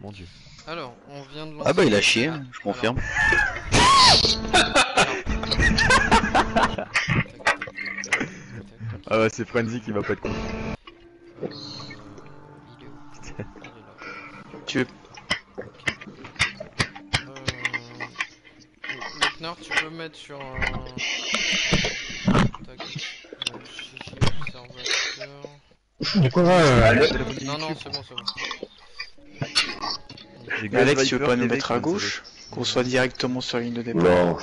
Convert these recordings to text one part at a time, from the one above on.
Mon dieu. Alors, on vient de lancer... Ah bah il a chié, hein, je Alors, confirme. Ah bah c'est Frenzy qui va pas être con. Euh, il est où Il est là. Tu veux- Euh... Lochner, tu peux mettre sur un... Euh, observateur... Du coup, euh, Non, non, c'est bon, c'est bon. Ghost Alex, tu veux pas nous mettre à gauche Qu'on soit directement sur la ligne de départ Non,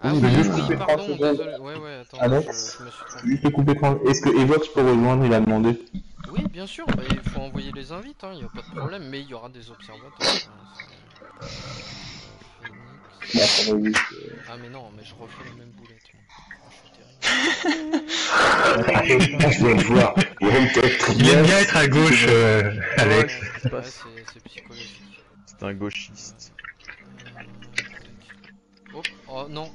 Ah Oui, oui, mais juste oui, couper pardon, 30 secondes. désolé. Ouais, ouais, attends, Alex je, je me suis trompé. Juste couper 30. Est-ce que Evox peut rejoindre Il a demandé. Oui, bien sûr, bah, il faut envoyer les invites, hein, y a pas de problème, mais il y aura des observateurs. Ah mais non, mais je refais la même boulette. Je de voir. Il Il aime bien être à gauche, euh, Alex. Ouais, Ouais, c'est psychologique. Un gauchiste. Oh, oh non,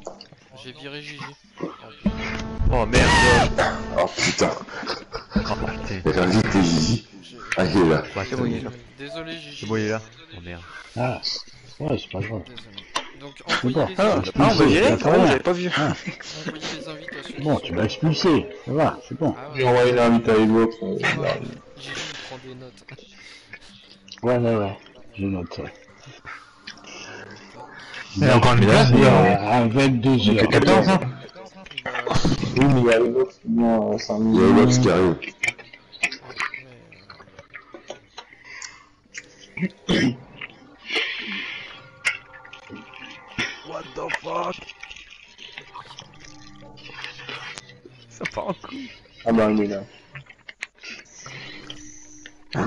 j'ai viré Gigi. Oh. Oh merde Oh putain, Oh j'ai invité Gigi. J'ai- Ah, il est là. C'est bon, il est là. Désolé Gigi. C'est bon, il est là. Oh merde. Ah, ouais, c'est pas grave. Désolé. Donc envoyez bon. les, Ah, Ah on va y aller Ça va. J'avais pas vu envoyez les invitations. Bon, tu m'as expulsé. Ça va, c'est bon. Ah J'ai ouais. envoyé l'invite Ouais, bah, Gigi il prend des notes. Ouais, ouais, ouais. Je note. Il y a encore une place, Il y a- a un 22 il y a heures. 14 hein Oui, mais il y a qui vient 5 Il y a qui arrive. What the fuck? Ça part en couille. Ah bah, il est là.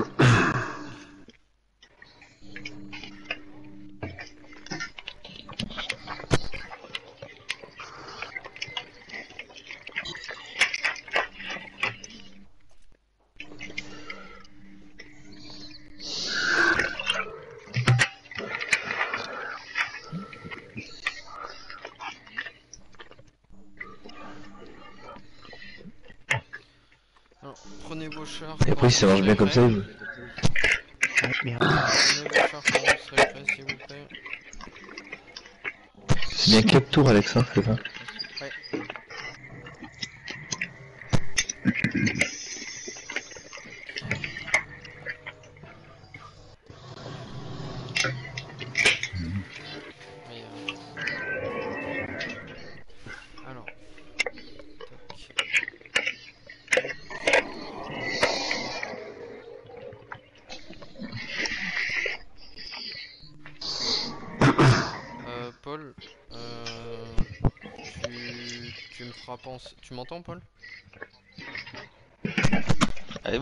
Alors, prenez vos chars. Et après, ça marche bien comme ça. Vous vous plaît. C'est bien 4 tours Alex, hein, c'est ça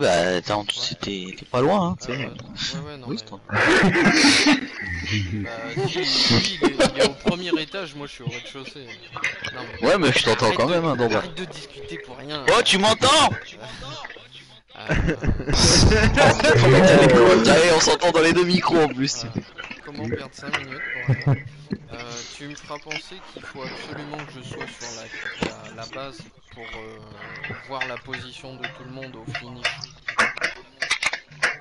Ah bah attends, c'était t'es pas loin hein, tu sais. ouais, ouais, non. Oui, mais-. Bah, si, lui, il est, il est au premier étage, moi je suis au rez-de-chaussée. Non, mais- Ouais mais je t'entends quand de- même hein, donc. Arrête de discuter pour rien. Oh tu m'entends Euh, Allez on s'entend dans les deux micros en plus. euh, comment perdre 5 minutes pour rien Euh, Tu me feras penser qu'il faut absolument que je sois sur la, la, la base pour euh, voir la position de tout le monde au finish.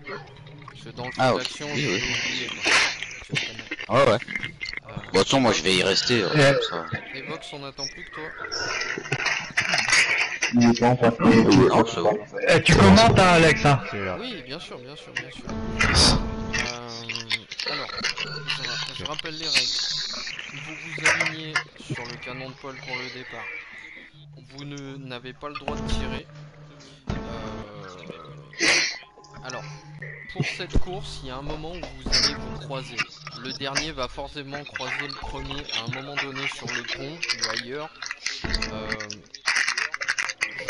Parce que dans le Ah, Oui, oui. oublié. connais. Ouais ouais. Euh, Bon de toute façon moi je vais y rester. euh, Ouais. comme ça. Evox, on attend plus que toi. Bon. Eh, Tu commentes, hein, Alex, hein. Oui, bien sûr, bien sûr, bien sûr. Euh, alors, je, je rappelle les règles. Vous vous alignez sur le canon de Paul pour le départ. Vous ne n'avez pas le droit de tirer. Alors, pour cette course, il y a un moment où vous allez vous croiser. Le dernier va forcément croiser le premier à un moment donné sur le pont ou ailleurs. Euh,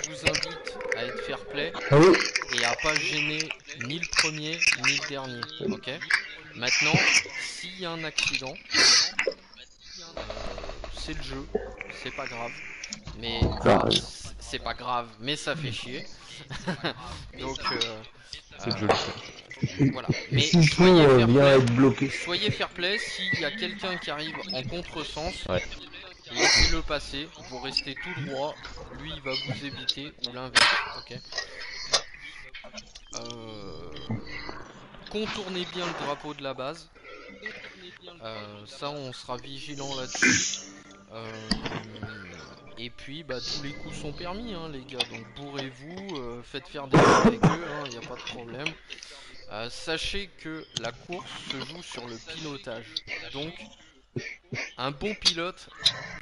je vous invite à être fair play Ah et à pas gêner ni le premier ni le dernier. Ok? Maintenant, s'il y a un accident, euh, c'est le jeu, c'est pas grave. Mais arrive. c'est pas grave, mais ça fait chier. Donc euh, C'est euh, fait. voilà. Mais faut soyez euh, fair bien play. être bloqué. Soyez fair play, s'il y a quelqu'un qui arrive en contresens, Ouais. laissez-le passer, vous restez tout droit, lui il va vous éviter ou l'inverse, ok? Euh, contournez bien le drapeau de la base. Euh, ça, on sera vigilant là-dessus. Euh, et puis, bah, tous les coups sont permis, hein, les gars. Donc, bourrez-vous, euh, faites faire des coups avec eux, il n'y a pas de problème. Euh, sachez que la course se joue sur le pilotage. Donc, un bon pilote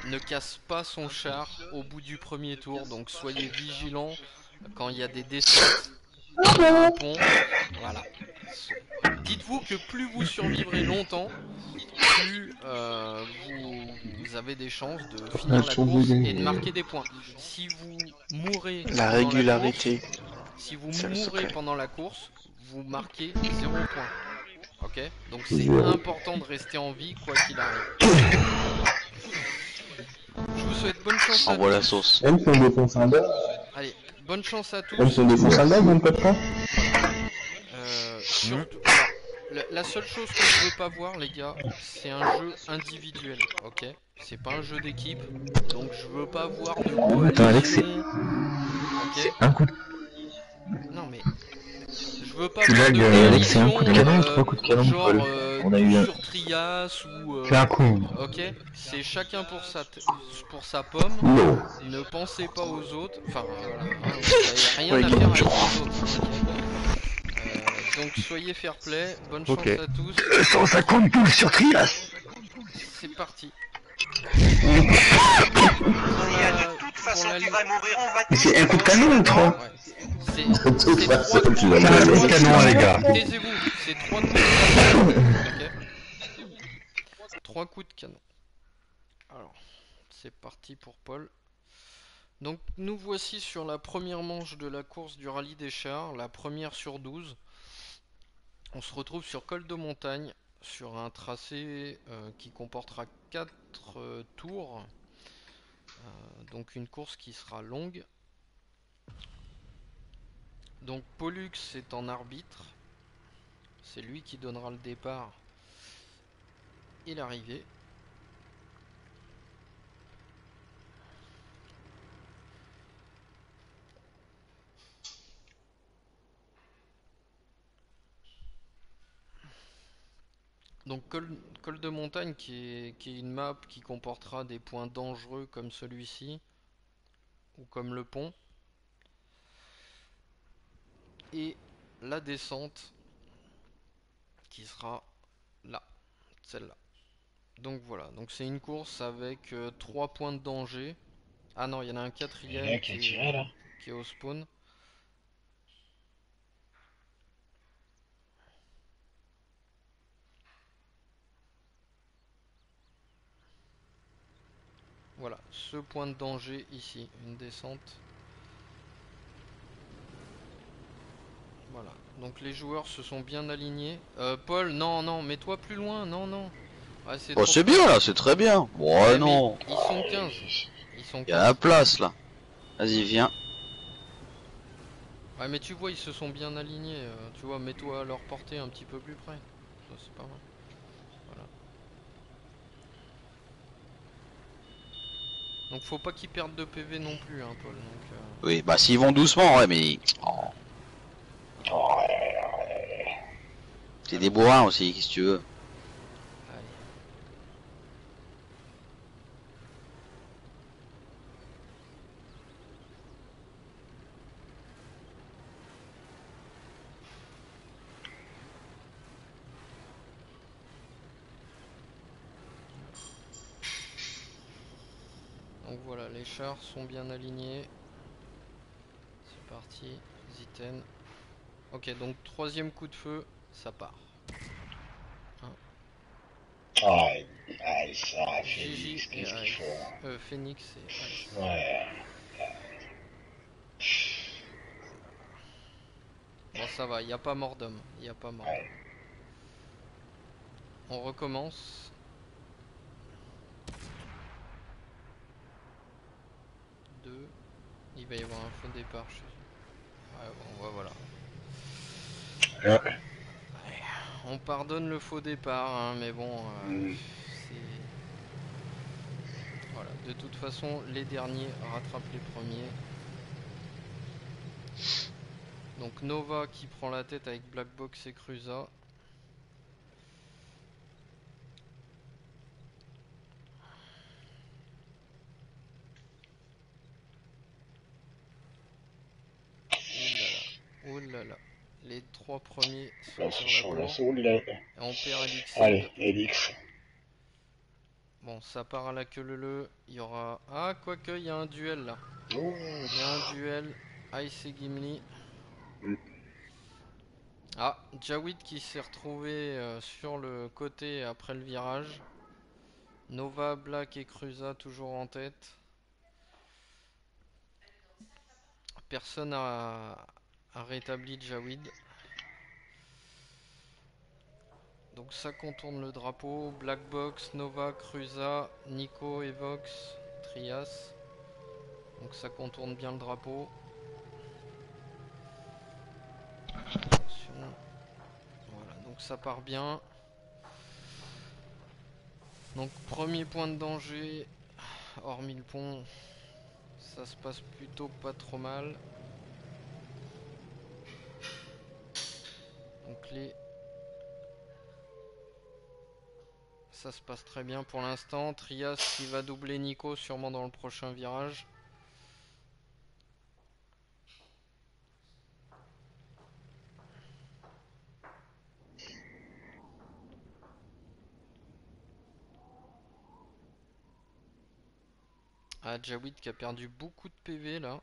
ne casse pas son char au bout du premier tour. Donc, soyez vigilants quand il y a des descentes Voilà. Dites-vous que plus vous survivrez longtemps, plus euh, vous, vous avez des chances de finir la course et de marquer des points. Si vous mourrez pendant La course, si vous mourrez pendant la course, vous marquez 0 points. Ok? Donc c'est important de rester en vie quoi qu'il arrive. Je vous souhaite bonne chance Envoie la sauce. Même si on défonce un gars, Allez, bonne chance à tous. même si on défonce un de. Euh, surtout- alors, la, la seule chose que je veux pas voir, les gars, c'est un jeu individuel, ok? C'est pas un jeu d'équipe, donc je veux pas voir de Attends, Alex, c'est- coalition, Ok? Un coup de... Non mais je veux pas Tu voir de coalition, un coup de canon ou euh, trois coups de canon, genre euh, On a eu un- sur Trias ou euh, C'est un coup. ok. C'est chacun pour sa t- pour sa pomme. Non. ne pensez pas aux autres. Enfin voilà. Vous avez rien Ouais, à faire avec les autres. Euh, donc soyez fair play. Bonne chance à tous. 150 poules sur Trias. C'est parti Mais c'est un coup de canon ou trois Ouais. C'est un coup de canon, les gars. Taisez-vous, c'est trois coups de canon. ok Trois coups de canon. Alors, c'est parti pour Paul. Donc, nous voici sur la première manche de la course du rallye des chars, la première sur 12. On se retrouve sur col de montagne, sur un tracé euh, qui comportera 4 tours. Euh, donc, une course qui sera longue. Donc Pollux est en arbitre. C'est lui qui donnera le départ et l'arrivée. Donc col, de montagne qui est, qui est une map qui comportera des points dangereux comme celui-ci ou comme le pont et la descente qui sera là, celle-là. Donc voilà, donc c'est une course avec 3 points de danger. Ah non, il y en a un quatrième qui, est, qui est au spawn. Voilà, ce point de danger ici, une descente. Voilà, donc les joueurs se sont bien alignés. Euh, Paul, non, non, mets-toi plus loin, non, non. Ouais, c'est Oh, bien là, c'est très bien. Bon, Ouais, non. Ils sont 15. Ils sont Il y a la 15. place là. Vas-y, viens. Ouais, mais tu vois, ils se sont bien alignés. euh, tu vois, mets-toi à leur portée un petit peu plus près. Ça, c'est pas mal. Voilà. Donc, faut pas qu'ils perdent de PV non plus, hein, Paul. Donc, euh, Oui, bah s'ils vont doucement, ouais, mais. Oh. C'est des bourrins aussi, qu'est-ce que tu veux. allez. Donc voilà, les chars sont bien alignés. C'est parti, Ziten. Ok, donc troisième coup de feu, ça part. Ah, ah, et qu'est-ce faut Euh, Phoenix et. Ouais. Bon, ça va, il a pas mort d'homme. Il a pas mort. Ouais. On recommence. Deux. Il va y avoir un faux départ chez. Ouais, bon, ouais, voilà. Ouais. On pardonne le faux départ, hein, mais bon, euh, Mm. c'est. Voilà, de toute façon, les derniers rattrapent les premiers. Donc Nova qui prend la tête avec Black Box et Cruza. Ouh là là. Les trois premiers sont Là, sur la. Et on perd. Allez, Elix. Bon, ça part à la queue leu leu. Il y aura. Ah, quoique, il y a un duel là. Oh, Il y a un duel. Ice et Gimli. Mm. Ah, Jawid qui s'est retrouvé euh, sur le côté après le virage. Nova, Black et Cruza toujours en tête. Personne a, a rétabli Jawid. Donc ça contourne le drapeau. Black Box, Nova, Cruza, Nico, Evox, Trias. Donc ça contourne bien le drapeau. Voilà, donc ça part bien. Donc premier point de danger, hormis le pont, ça se passe plutôt pas trop mal. Donc les... Ça se passe très bien pour l'instant. Trias qui va doubler Nico sûrement dans le prochain virage. Ah, Jawid qui a perdu beaucoup de PV là.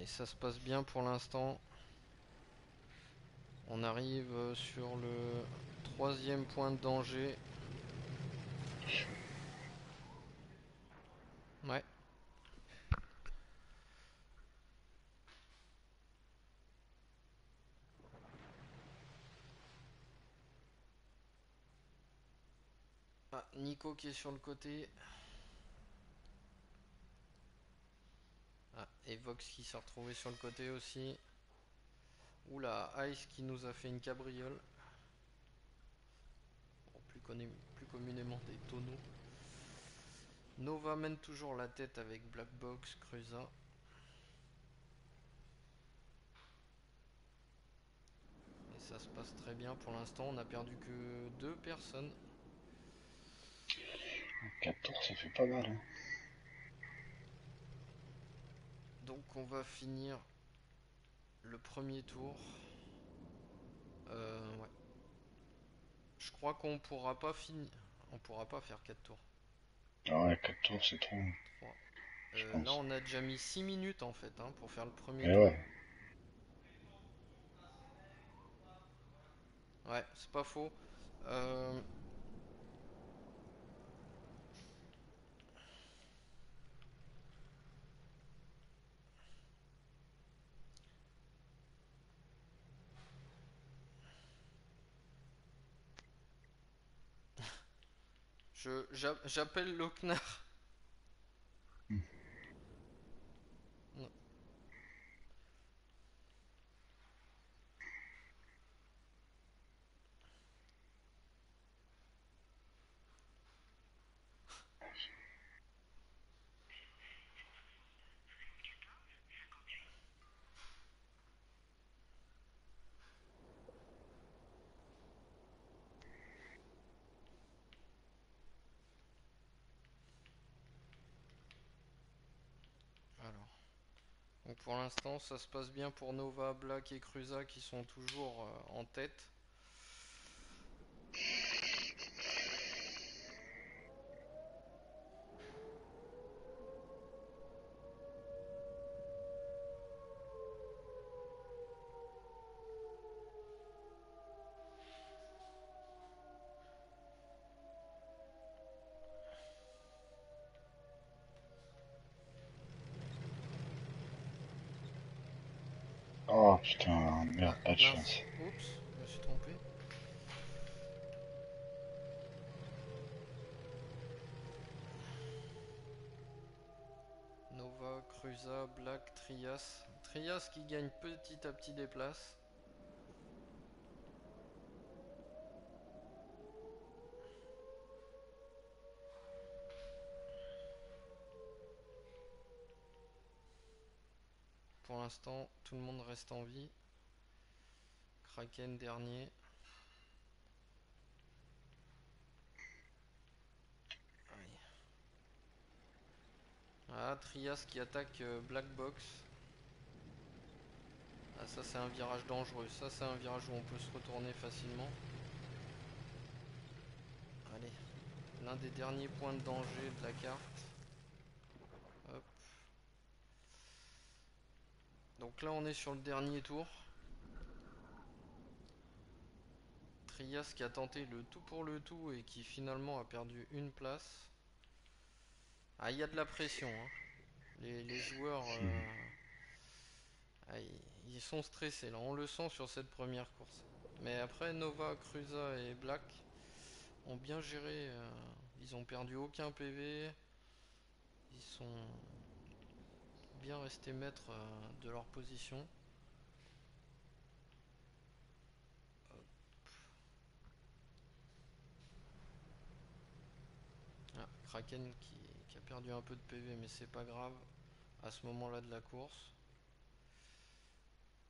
Allez, ça se passe bien pour l'instant. On arrive sur le troisième point de danger. Ouais. Ah, Nico qui est sur le côté. Et Vox qui s'est retrouvé sur le côté aussi. Oula, Ice qui nous a fait une cabriole. Plus, communément des tonneaux. Nova mène toujours la tête avec Black Box, Cruza. Et ça se passe très bien pour l'instant. On a perdu que deux personnes. 4 tours, ça fait pas mal. Hein. Donc on va finir le premier tour. Euh, ouais. Je crois qu'on pourra pas finir. On pourra pas faire 4 tours. Ah ouais, 4 tours, c'est trop. Euh, là on a déjà mis 6 minutes en fait hein, pour faire le premier Mais tour. ouais. Ouais, c'est pas faux. Euh, j'appelle Lochnar. Pour l'instant, ça se passe bien pour Nova, Black et Cruza qui sont toujours euh, en tête. Oups, je me suis trompé. Nova, Cruza, Black, Trias. Trias qui gagne petit à petit des places. Pour l'instant, tout le monde reste en vie. Kraken dernier. Ah, Trias qui attaque euh, Black Box. Ah, ça c'est un virage dangereux. Ça c'est un virage où on peut se retourner facilement. Allez. L'un des derniers points de danger de la carte. Hop. Donc là on est sur le dernier tour. Qui a tenté le tout pour le tout et qui finalement a perdu une place. Ah il y a de la pression. hein. Les, joueurs euh, ah, ils- ils sont stressés là, on le sent sur cette première course. Mais après Nova, Cruza et Black ont bien géré. euh, ils ont perdu aucun PV. Ils sont bien restés maîtres euh, de leur position. Hop. Ah, Kraken qui, a perdu un peu de PV mais c'est pas grave à ce moment là de la course.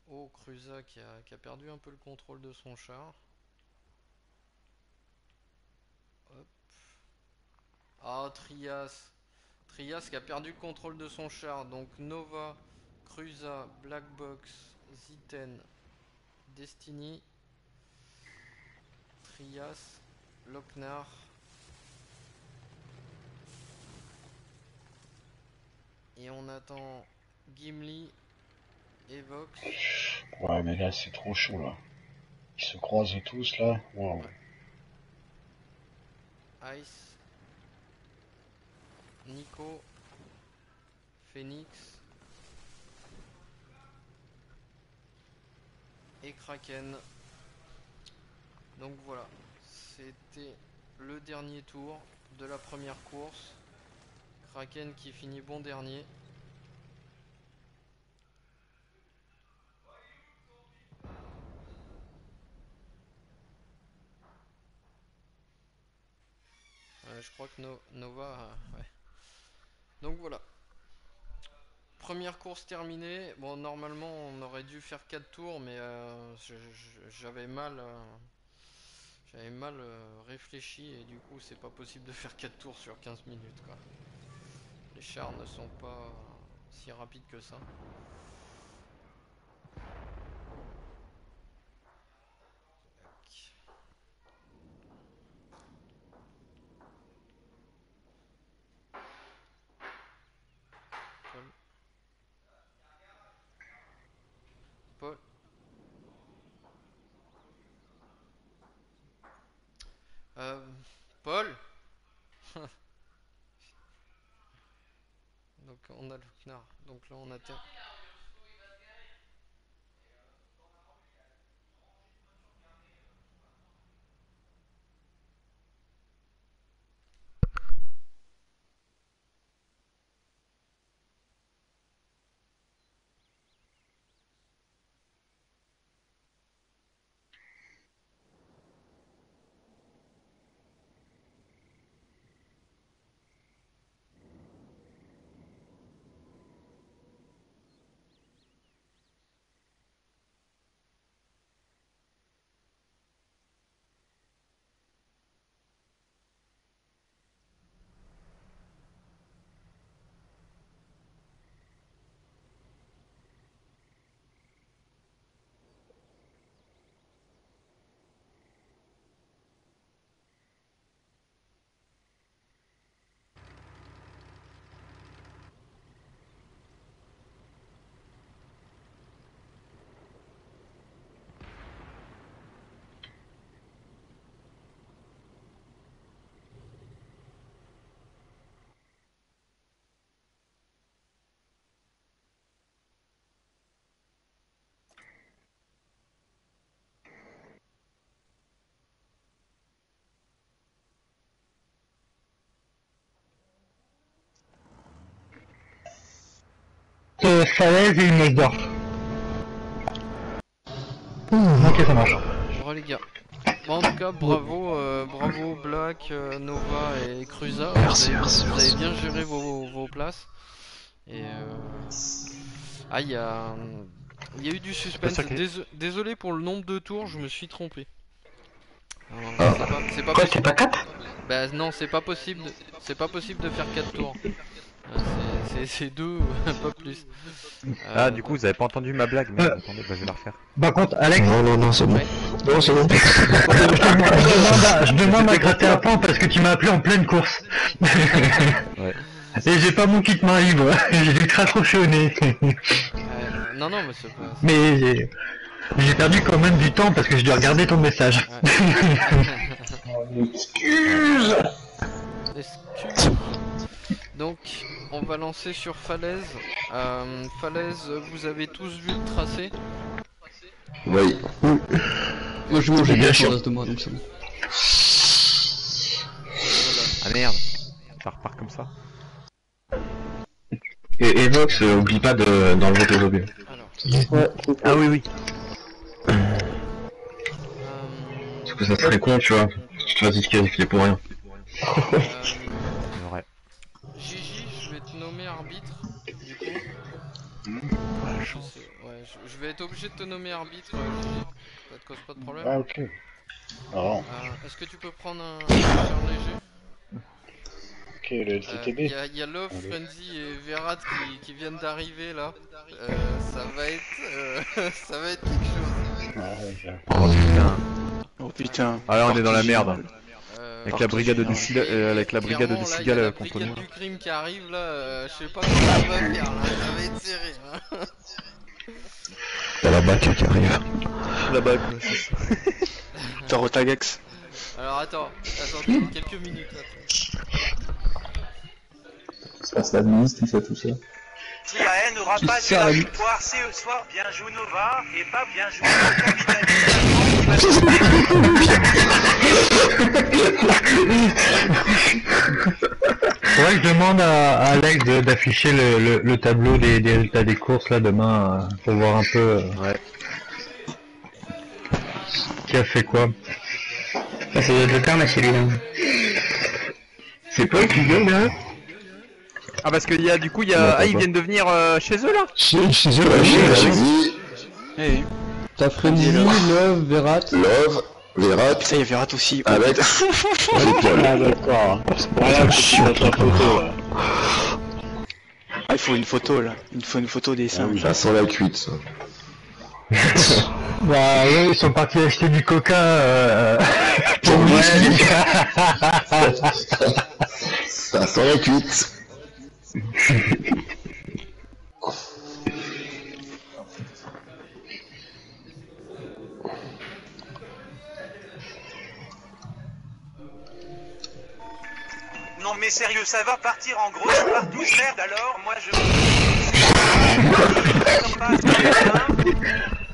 Oh Cruza qui a, qui a perdu un peu le contrôle de son char. Hop. Ah Trias. Trias qui a perdu le contrôle de son char. Donc Nova, Cruza, Black Box, Ziten, Destiny, Trias, Lochnar. Et on attend Gimli et Vox. Ouais, mais là, c'est trop chaud, là. Ils se croisent tous, là. Waouh. Ice, Nico, Phoenix et Kraken. Donc voilà, c'était le dernier tour de la première course. Kraken qui finit bon dernier. Ouais, je crois que No- Nova. euh. Donc voilà. Première course terminée. Bon, normalement, on aurait dû faire 4 tours, mais euh, j'avais mal. euh, j'avais mal euh, réfléchi et du coup, c'est pas possible de faire 4 tours sur 15 minutes. Quoi. Les chars ne sont pas si rapides que ça. Tac. Paul. Paul. Euh, Paul Donc on a le Knarr. Donc là on atteint. Euh, Falaise et une d'or. Ok, ça marche. Bon les gars. Bon, en tout cas, bravo, euh, bravo Black, euh, Nova et Cruza. Merci, vous avez, merci, vous merci. avez bien géré vos, vos places. Et, euh, Ah, il y a. Il y a eu du suspense. Déso- Désolé pour le nombre de tours, je me suis trompé. Ah. C'est pas, pas Quoi, possible. c'est pas 4 Bah non, c'est pas possible. de- C'est pas possible de faire 4 tours. Euh, c'est- deux, pas plus. Ah, Euh, du coup, vous avez pas entendu ma blague, mais attendez, bah, je vais la refaire. Par contre, Alex, Non, non, non, c'est bon. Ouais. Non, c'est bon. je demande à, je demande à gratter un point parce que tu m'as appelé en pleine course. Ouais. Et j'ai pas mon kit main libre, j'ai dû te raccrocher au nez. euh, non, non, mais c'est pas. Mais j'ai- j'ai perdu quand même du temps parce que je dois regarder ton message. Excuse Excuse. Donc, on va lancer sur falaise. Euh, falaise, vous avez tous vu le tracé Oui. Moi je mangeais Bien sur de moi donc c'est bon. Ah merde Ça repart comme ça. Et Evox, euh, oublie pas de- d'enlever tes objets. Alors, Ah oui, oui. euh, Parce que ça serait con, tu vois. Tu te fasses disqualifier pour rien. euh, vais être obligé de te nommer arbitre, euh. Ça te cause pas de problème Ah, ok. Alors, Euh, Est-ce que tu peux prendre un, léger? Ok, le Il LCTB. y, a- y a Love, Allez. Frenzy et Verat qui, qui viennent d'arriver là. Euh, ça va être, euh, ça va être quelque chose. Ah. Oh putain. Oh putain. Ah là, on est dans la merde. Euh, Avec la brigade du Cigale, euh, avec la brigade de là, y Cigale la euh, contre brigade nous. du crime qui arrive là. euh, je sais pas comment ça va faire là. Ça va être serré. Hein. T'as la bac qui arrive. Là-bas, T'as Rotagax. Alors attends, attends quelques minutes. Attends. Se passe l'administre, il fait tout ça. TAN n'aura pas de la victoire ce soir. Bien joué Nova et pas bien joué Faudrait que je demande à, à Alex d'afficher le, le- le tableau des, des résultats des courses là demain euh, pour voir un peu euh, Ouais. qui a fait quoi. Ça doit être le karma celui-là. C'est pas qui vient derrière Ah, parce qu'il y a, du coup, il y a. Ah, ils viennent de venir euh, chez eux là Chez, chez eux, Ouais, j'ai- chez- j'ai- Eh, T'as Frenzy, Love, Verat. Love, Il y a aussi. Paul. Ah, d'accord. Voilà, c'est notre photo, là. Ah, il faut une photo là. Il faut une photo des seins. Ça sent la cuite, ça. Bah oui, ils sont partis acheter du coca euh, pour. Ça sent la cuite. Mais sérieux, ça va partir en gros, ça part tous merde alors, moi je... Non, pas, c'est bien.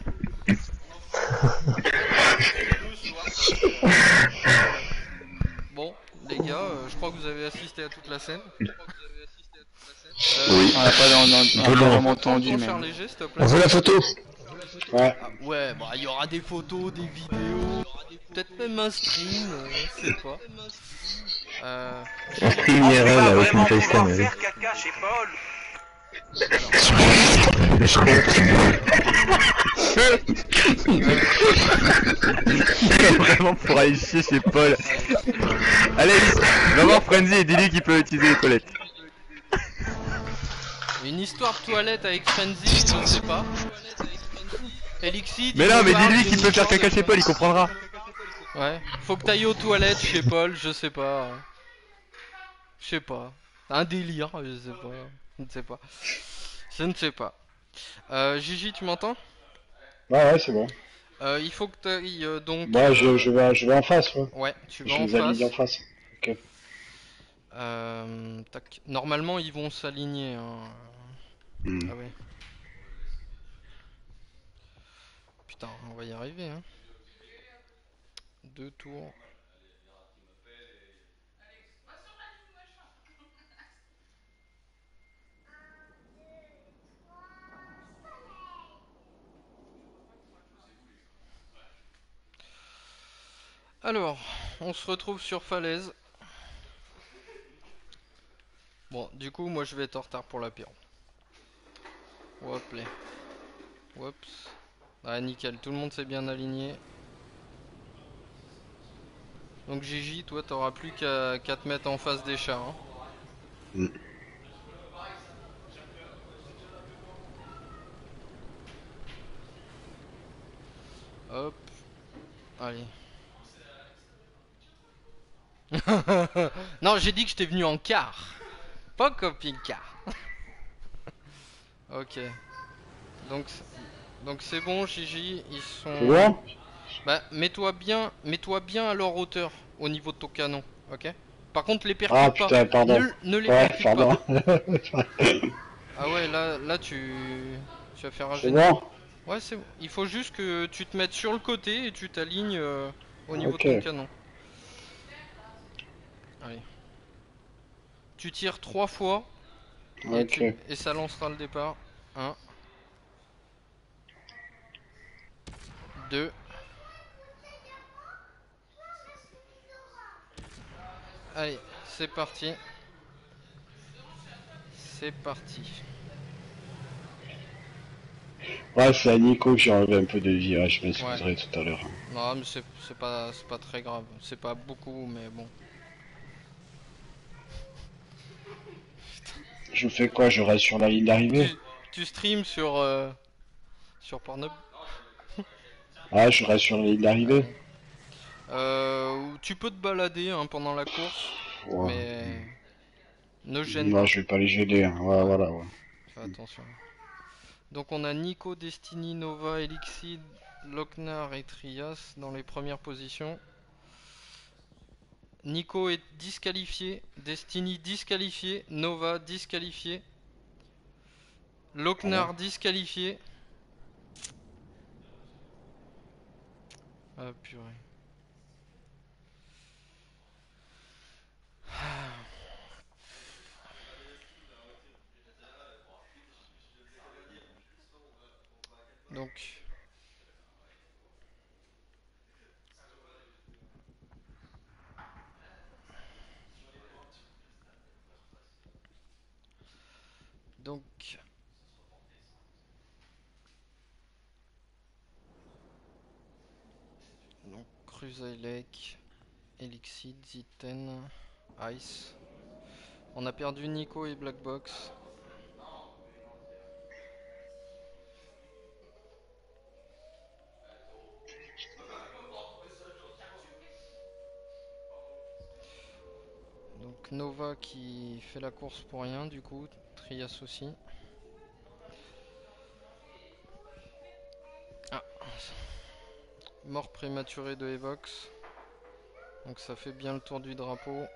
Bon, les gars, euh, je crois que vous avez assisté à toute la scène. Oui. On a pas, on a- on a pas vraiment entendu, mais. léger. On veut la photo Ah, ouais, bah il y aura des photos, des vidéos, peut-être même un stream, euh, je sais pas. Euh, Un stream On IRL va avec FaceTime. pouvoir oui. faire caca chez Paul. Vraiment pour aller chier chez Paul. Alex, va voir Frenzy et dis-lui qu'il peut utiliser les toilettes. une histoire de toilette avec Frenzy, je sais pas. Elixir, Mais non, mais dis-lui qu'il peut faire caca chez Paul, il comprendra. Ouais, faut que t'ailles aux toilettes chez Paul, je sais pas. Je sais pas. Un délire, je sais pas. Je ne sais pas. Je ne sais pas. Euh, Gigi, tu m'entends? Ouais, ouais, c'est bon. euh, Il faut que t'ailles euh, donc. Moi, je, je, vais, je vais en face, ouais. Ouais, tu vas Je en les aligne en face. face. Euh, tac. Normalement, ils vont s'aligner. hein. Hmm. Ah ouais. Putain, on va y arriver. Hein. Deux tours. Alors, on se retrouve sur falaise. Bon, du coup, moi je vais être en retard pour l'apéro. Hop les. Oups. Ah nickel, tout le monde s'est bien aligné. Donc Gigi, toi t'auras plus qu'à qu'à te mettre en face des chars. hein. Mm. Hop. Allez. non, j'ai dit que j'étais venu en car. Pas camping-car. ok. Donc, donc c'est bon, Gigi, ils sont. Bah, mets-toi bien, mets-toi bien à leur hauteur au niveau de ton canon, ok? Par contre, les percute Ah pas. putain, pardon. Ne, ne les Ouais, percute pardon. pas. Ah ouais, là, là tu, tu vas faire un C'est bon Ouais, c'est bon. Il faut juste que tu te mettes sur le côté et tu t'alignes euh, au niveau de ton canon. Allez. Tu tires trois fois et, Ok. tu- et ça lancera le départ. 1 2 Allez, c'est parti. C'est parti. Ouais, c'est à Nico que j'ai enlevé un peu de vie, ouais, je m'excuserai tout à l'heure. Non, mais c'est pas, pas très grave. C'est pas beaucoup, mais bon. Je fais quoi? Je reste sur la ligne d'arrivée? Tu, tu streams sur, euh, sur Pornhub? Ah, je reste sur la ligne d'arrivée euh, Tu peux te balader hein, pendant la course, Ouais. mais ne gêne pas. je vais pas les gêner, hein. ouais, voilà, ouais. Fais attention. Donc on a Nico, Destiny, Nova, Elixir, Lochnar et Trias dans les premières positions. Nico est disqualifié, Destiny disqualifié, Nova disqualifié, Lochnar disqualifié. Ah purée. Donc. Donc. Donc, Crusade Lake, Elixir, Zitten, Ice. On a perdu Nico et Black Box. Donc Nova qui fait la course pour rien du coup, Trias aussi. Ah. Mort prématurée de Evox. Donc ça fait bien le tour du drapeau.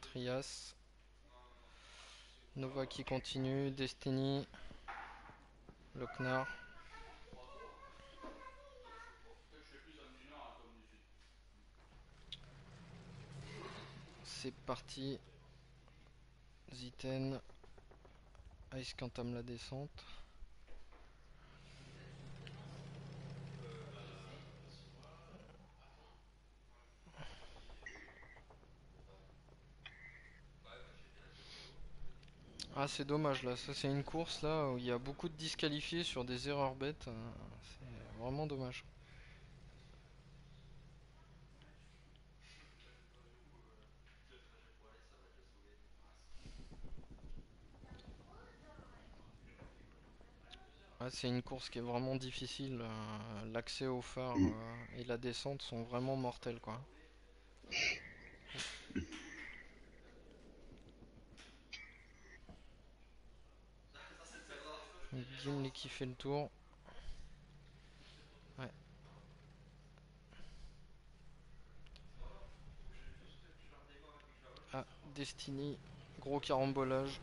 Trias. Nova qui continue, Destiny, Lochnar. C'est parti. Ziten. Ice qui entame la descente. Ah c'est dommage là, ça c'est une course là où il y a beaucoup de disqualifiés sur des erreurs bêtes, euh, c'est vraiment dommage. Ouais, c'est une course qui est vraiment difficile, euh, l'accès au phare euh, et la descente sont vraiment mortels quoi. Gimli qui fait le tour. Ouais. Ah, Destiny, gros carambolage.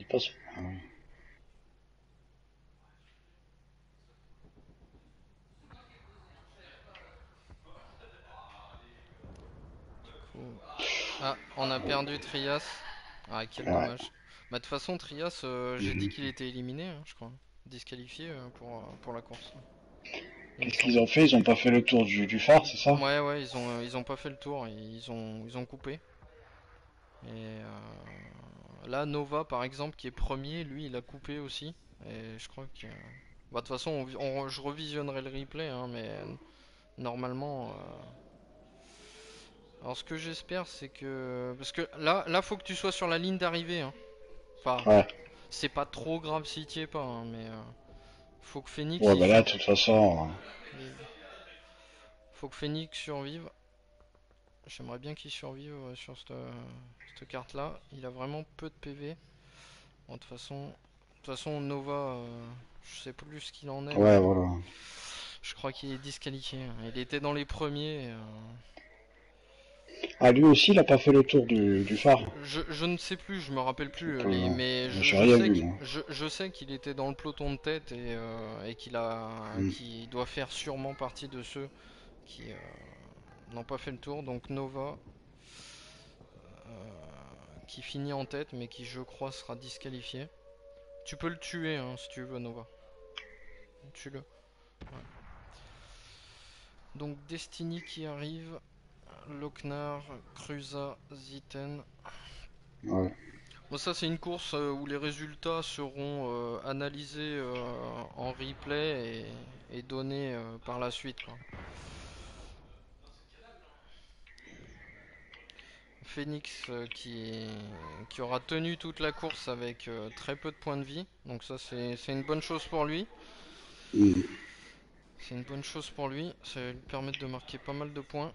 Il passe. Ah ouais. Perdu Trias. Ah, quel Ouais. dommage. Bah, de toute façon, Trias, euh, j'ai Mhm. dit qu'il était éliminé, hein, je crois. Disqualifié euh, pour, euh, pour la course. Qu'est-ce qu'ils ont fait? Ils ont pas fait le tour du, du phare, c'est ça? Ouais, ouais, ils ont, ils ont pas fait le tour, ils ont, ils ont coupé. Et euh, là, Nova, par exemple, qui est premier, lui, il a coupé aussi. Et je crois que. Bah, de toute façon, on on- je revisionnerai le replay, hein, mais normalement. Euh, Alors, ce que j'espère, c'est que. Parce que là, là, faut que tu sois sur la ligne d'arrivée. Hein. Enfin, Ouais. c'est pas trop grave si t'y es pas, hein, mais. euh, Faut que Phoenix. Ouais, bah là, de toute façon. euh, faut que Phoenix survive. J'aimerais bien qu'il survive euh, sur cette, cette carte là. Il a vraiment peu de PV. Bon, de toute façon, de toute façon Nova, euh, je sais plus ce qu'il en est. Ouais, voilà. Je crois qu'il est disqualifié. hein. Il était dans les premiers. euh, Ah, lui aussi, il a pas fait le tour du, du phare. Je, je ne sais plus, je me rappelle plus, euh, Euh, les- mais je, j'ai je sais vu, qu'il- moi. je, je sais qu'il était dans le peloton de tête et, euh, et qu'il a, Mm. qu'il doit faire sûrement partie de ceux qui euh, n'ont pas fait le tour. Donc Nova, euh, qui finit en tête, mais qui je crois sera disqualifié. Tu peux le tuer hein, si tu veux, Nova. Tue-le. Ouais. Donc Destiny qui arrive. Loknar, Cruza, Zitten. Ouais. Bon, ça, c'est une course euh, où les résultats seront euh, analysés euh, en replay et, et donnés euh, par la suite. quoi. Phoenix qui, qui aura tenu toute la course avec très peu de points de vie. Donc ça c'est c'est une bonne chose pour lui. Mm. C'est une bonne chose pour lui. Ça va lui permettre de marquer pas mal de points.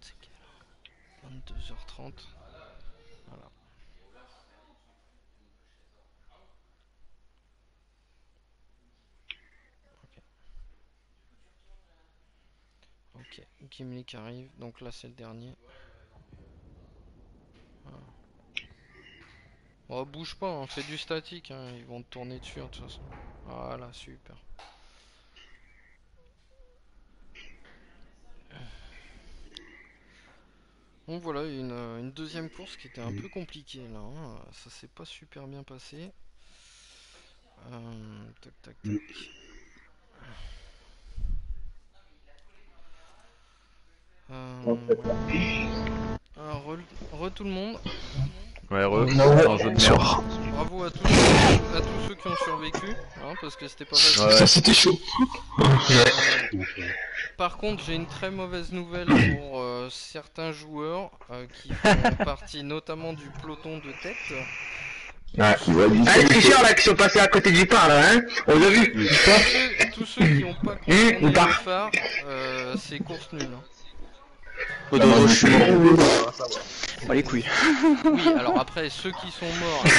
C'est quelle heure 22h30. Voilà. Ok, Gimli qui arrive, donc là c'est le dernier. Voilà. Oh, bouge pas, hein, fais du statique, hein, ils vont te tourner dessus hein, de toute façon. Voilà, super. Bon voilà, une, euh, une deuxième course qui était un peu compliquée là, hein, ça s'est pas super bien passé. Euh, tac tac tac. Euh, alors, re, re tout le monde, Ouais, re, un jeu de merde. bravo à tous, à tous ceux qui ont survécu, hein, parce que c'était pas facile. Ouais. Ça, c'était chaud. Par contre, j'ai une très mauvaise nouvelle pour euh, certains joueurs euh, qui font partie notamment du peloton de tête. Ouais. Ah, c'est les le tricheurs là qui sont passés à côté du phare là, hein On l'a vu Tous ceux, tous ceux qui n'ont pas confondu ou le pas. phare, euh, c'est course nulle. hein. Oh, non, je suis Bah les couilles. Oui, alors après, ceux qui sont morts, hein,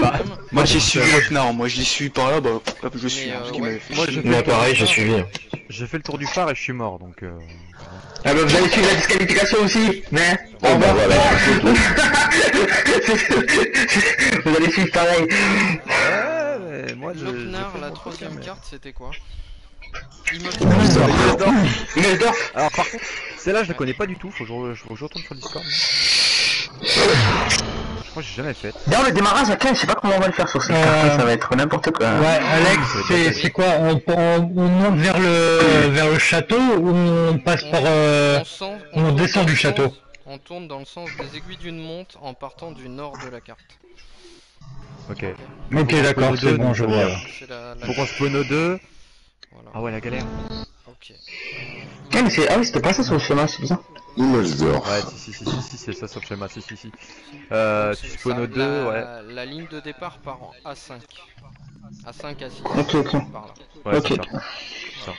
Bah. Moi j'ai suivi Loknar, moi je l'ai suivi par là, bah hop, je suis. Mais, hein, euh, j'ai le pareil, j'ai suivi. j'ai fait le tour du phare et je suis mort donc. Euh... Ah bah vous allez suivre la disqualification aussi, mais Oh, bah voilà, c'est tout. Vous allez suivre pareil. Ouais, moi je. Loknar, la troisième carte, c'était quoi Immortal. Immelsdorf Alors par contre, celle-là je la connais pas du tout, faut que je, re- faut que je retourne sur le Discord. Je crois que j'ai jamais fait. D'ailleurs le démarrage à 15, je sais pas comment on va le faire sur cette carte, ça va être n'importe quoi. Ouais, Alex, c'est quoi on, on, on monte vers le vers le château ou on passe par euh, On, on descend du château. sens- On tourne dans le sens des aiguilles d'une montre en partant du nord de la carte. Ok. Ok, d'accord, c'est bon, je vois. Faut qu'on spawn aux deux. Voilà. Ah ouais, la galère. Ok. Ah, mais c'est... ah oui, c'était pas ça sur le schéma, c'est bizarre. Ouais, si, si, si, si, si, c'est ça sur le schéma, si, si, si. Euh, tu C'est spawn ça, aux deux, la, ouais. La ligne de départ part en A5. A5, A6. Ok, ok. Par là. Ouais, Ok. c'est ça. Ça.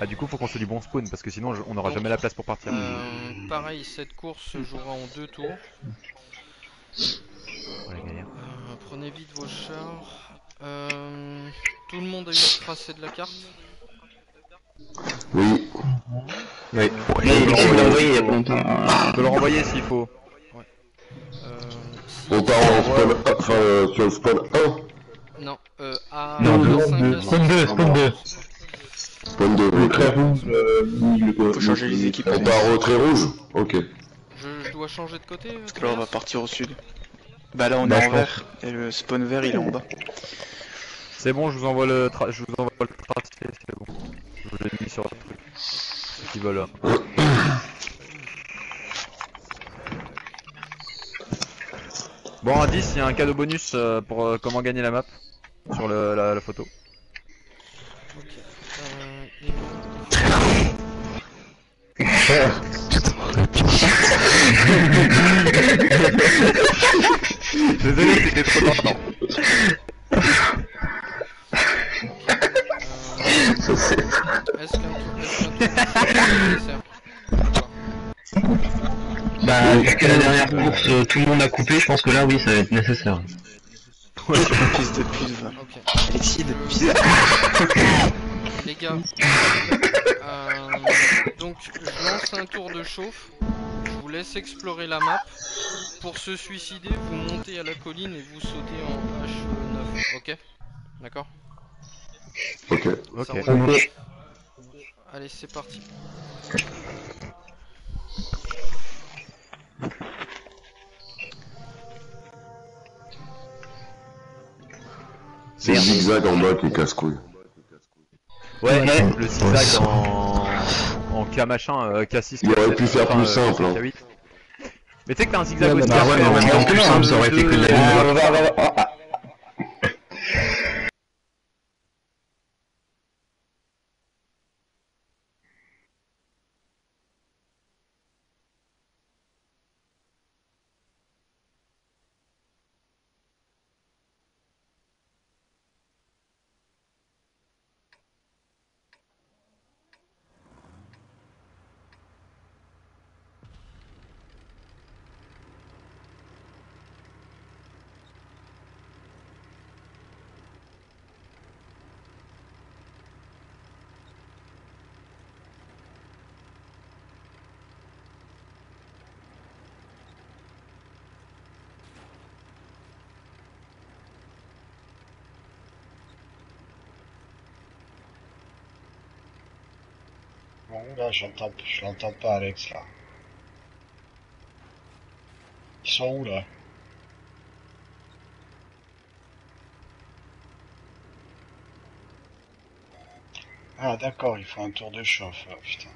Ah, du coup, faut qu'on se du bon spawn parce que sinon on n'aura Donc, jamais la place pour partir. Euh, pareil, cette course se jouera en deux tours. Ouais, la galère. Euh, prenez vite vos chars. Euh, tout le monde a eu le tracé de la carte Oui. Oui. Y a pas longtemps. On peut le renvoyer s'il faut. Euh, si- On part en spawn 1, enfin, euh, sur le spawn 1. Non, euh, à Non, de deux, 5 à Spawn 2, spawn 2. Point de Le ok. très rouge, euh, le- le- Faut changer les équipes. On part au très rouge Ok. Je, je dois changer de côté euh, Parce que là, on va partir au sud. Bah là, on Bah, est en vert. Et le spawn vert, il est en bas. C'est bon, je vous envoie le tra... je vous envoie le tracé, c'est bon. Je vous l'ai mis sur le truc. Ceux qui veulent. Bon, indice, il y a un cadeau bonus euh, pour euh, comment gagner la map sur le, la, la photo. Ok. Euh, Désolé, c'était trop tentant. Bah, vu que la dernière course, euh, tout le monde a coupé, je pense que là, oui, ça va être nécessaire. Fils de pute, va. Ok. Alexis de pute. Les gars, euh, donc je lance un tour de chauffe. Je vous laisse explorer la map. Pour se suicider, vous montez à la colline et vous sautez en H9. Ok? D'accord? Ok. Ok. Ça roule. Allez, c'est parti. C'est le zigzag en bas qui casse couille. Ouais, Ouais. le zigzag en, en K machin, euh, K6. Il aurait pu faire plus euh, simple, hein. K8. Mais tu sais que t'as un zigzag Ouais, aussi. bah à ouais, mais en même temps, en plus simple, ça aurait été que de la je l'entends pas, Alex, là. Ils sont où, là? Ah, d'accord, il faut un tour de chauffe, là, putain.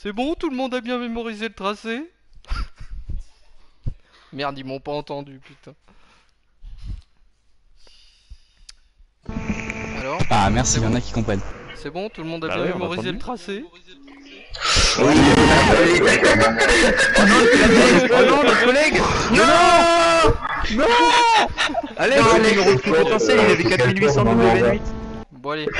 C'est bon, tout le monde a bien mémorisé le tracé Merde, ils m'ont pas entendu, putain. Alors, Ah, merci, il y en a qui comprennent. c'est bon, tout le monde a Bah bien mémorisé le tracé Oh non, notre collègue Non Non Allez, le numéro potentiel, il avait 4800 W8. Bon, allez.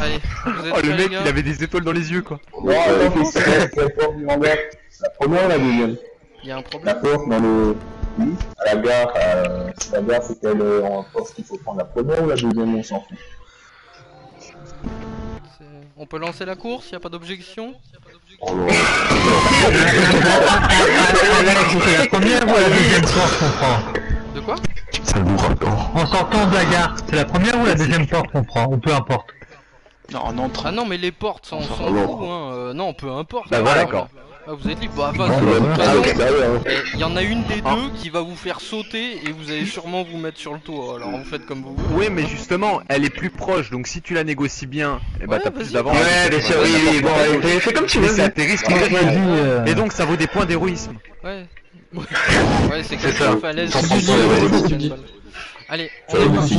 allez, vous êtes Oh, prêts, le les mec, gars il avait des étoiles dans les yeux, quoi. Non, la. La première ou la deuxième Il y a un La problème porte dans le... Oui, à la gare, euh, la gare c'est quelle euh, en poste qu'il faut prendre la première ou la deuxième, on s'en fout. C'est- On peut lancer la course, y a pas d'objection C'est la première ou la deuxième quoi Ça. En sortant de la gare, c'est la première ou la deuxième porte qu'on prend Ou peu importe. Non, en entrant. Ah non, mais les portes, ça, on s'en non. fout, hein? euh, non, peu importe. Bah voilà, d'accord. Ah, vous êtes libre. Bah, Ah, bah, façon, à l'extérieur. eh, il y en a une des Ah. deux qui va vous faire sauter et vous allez sûrement vous mettre sur le toit. Alors vous faites comme vous voulez. Oui, mais justement, elle est plus proche, donc si tu la négocies bien, eh bah Ouais, t'as plus d'avance. Ouais, bien sûr, oui, oui, bon, fais comme tu veux. c'est à tes risques euh, Et donc ça vaut des points d'héroïsme. Ouais. Ouais, c'est que ça. la falaise. Allez, on est parti.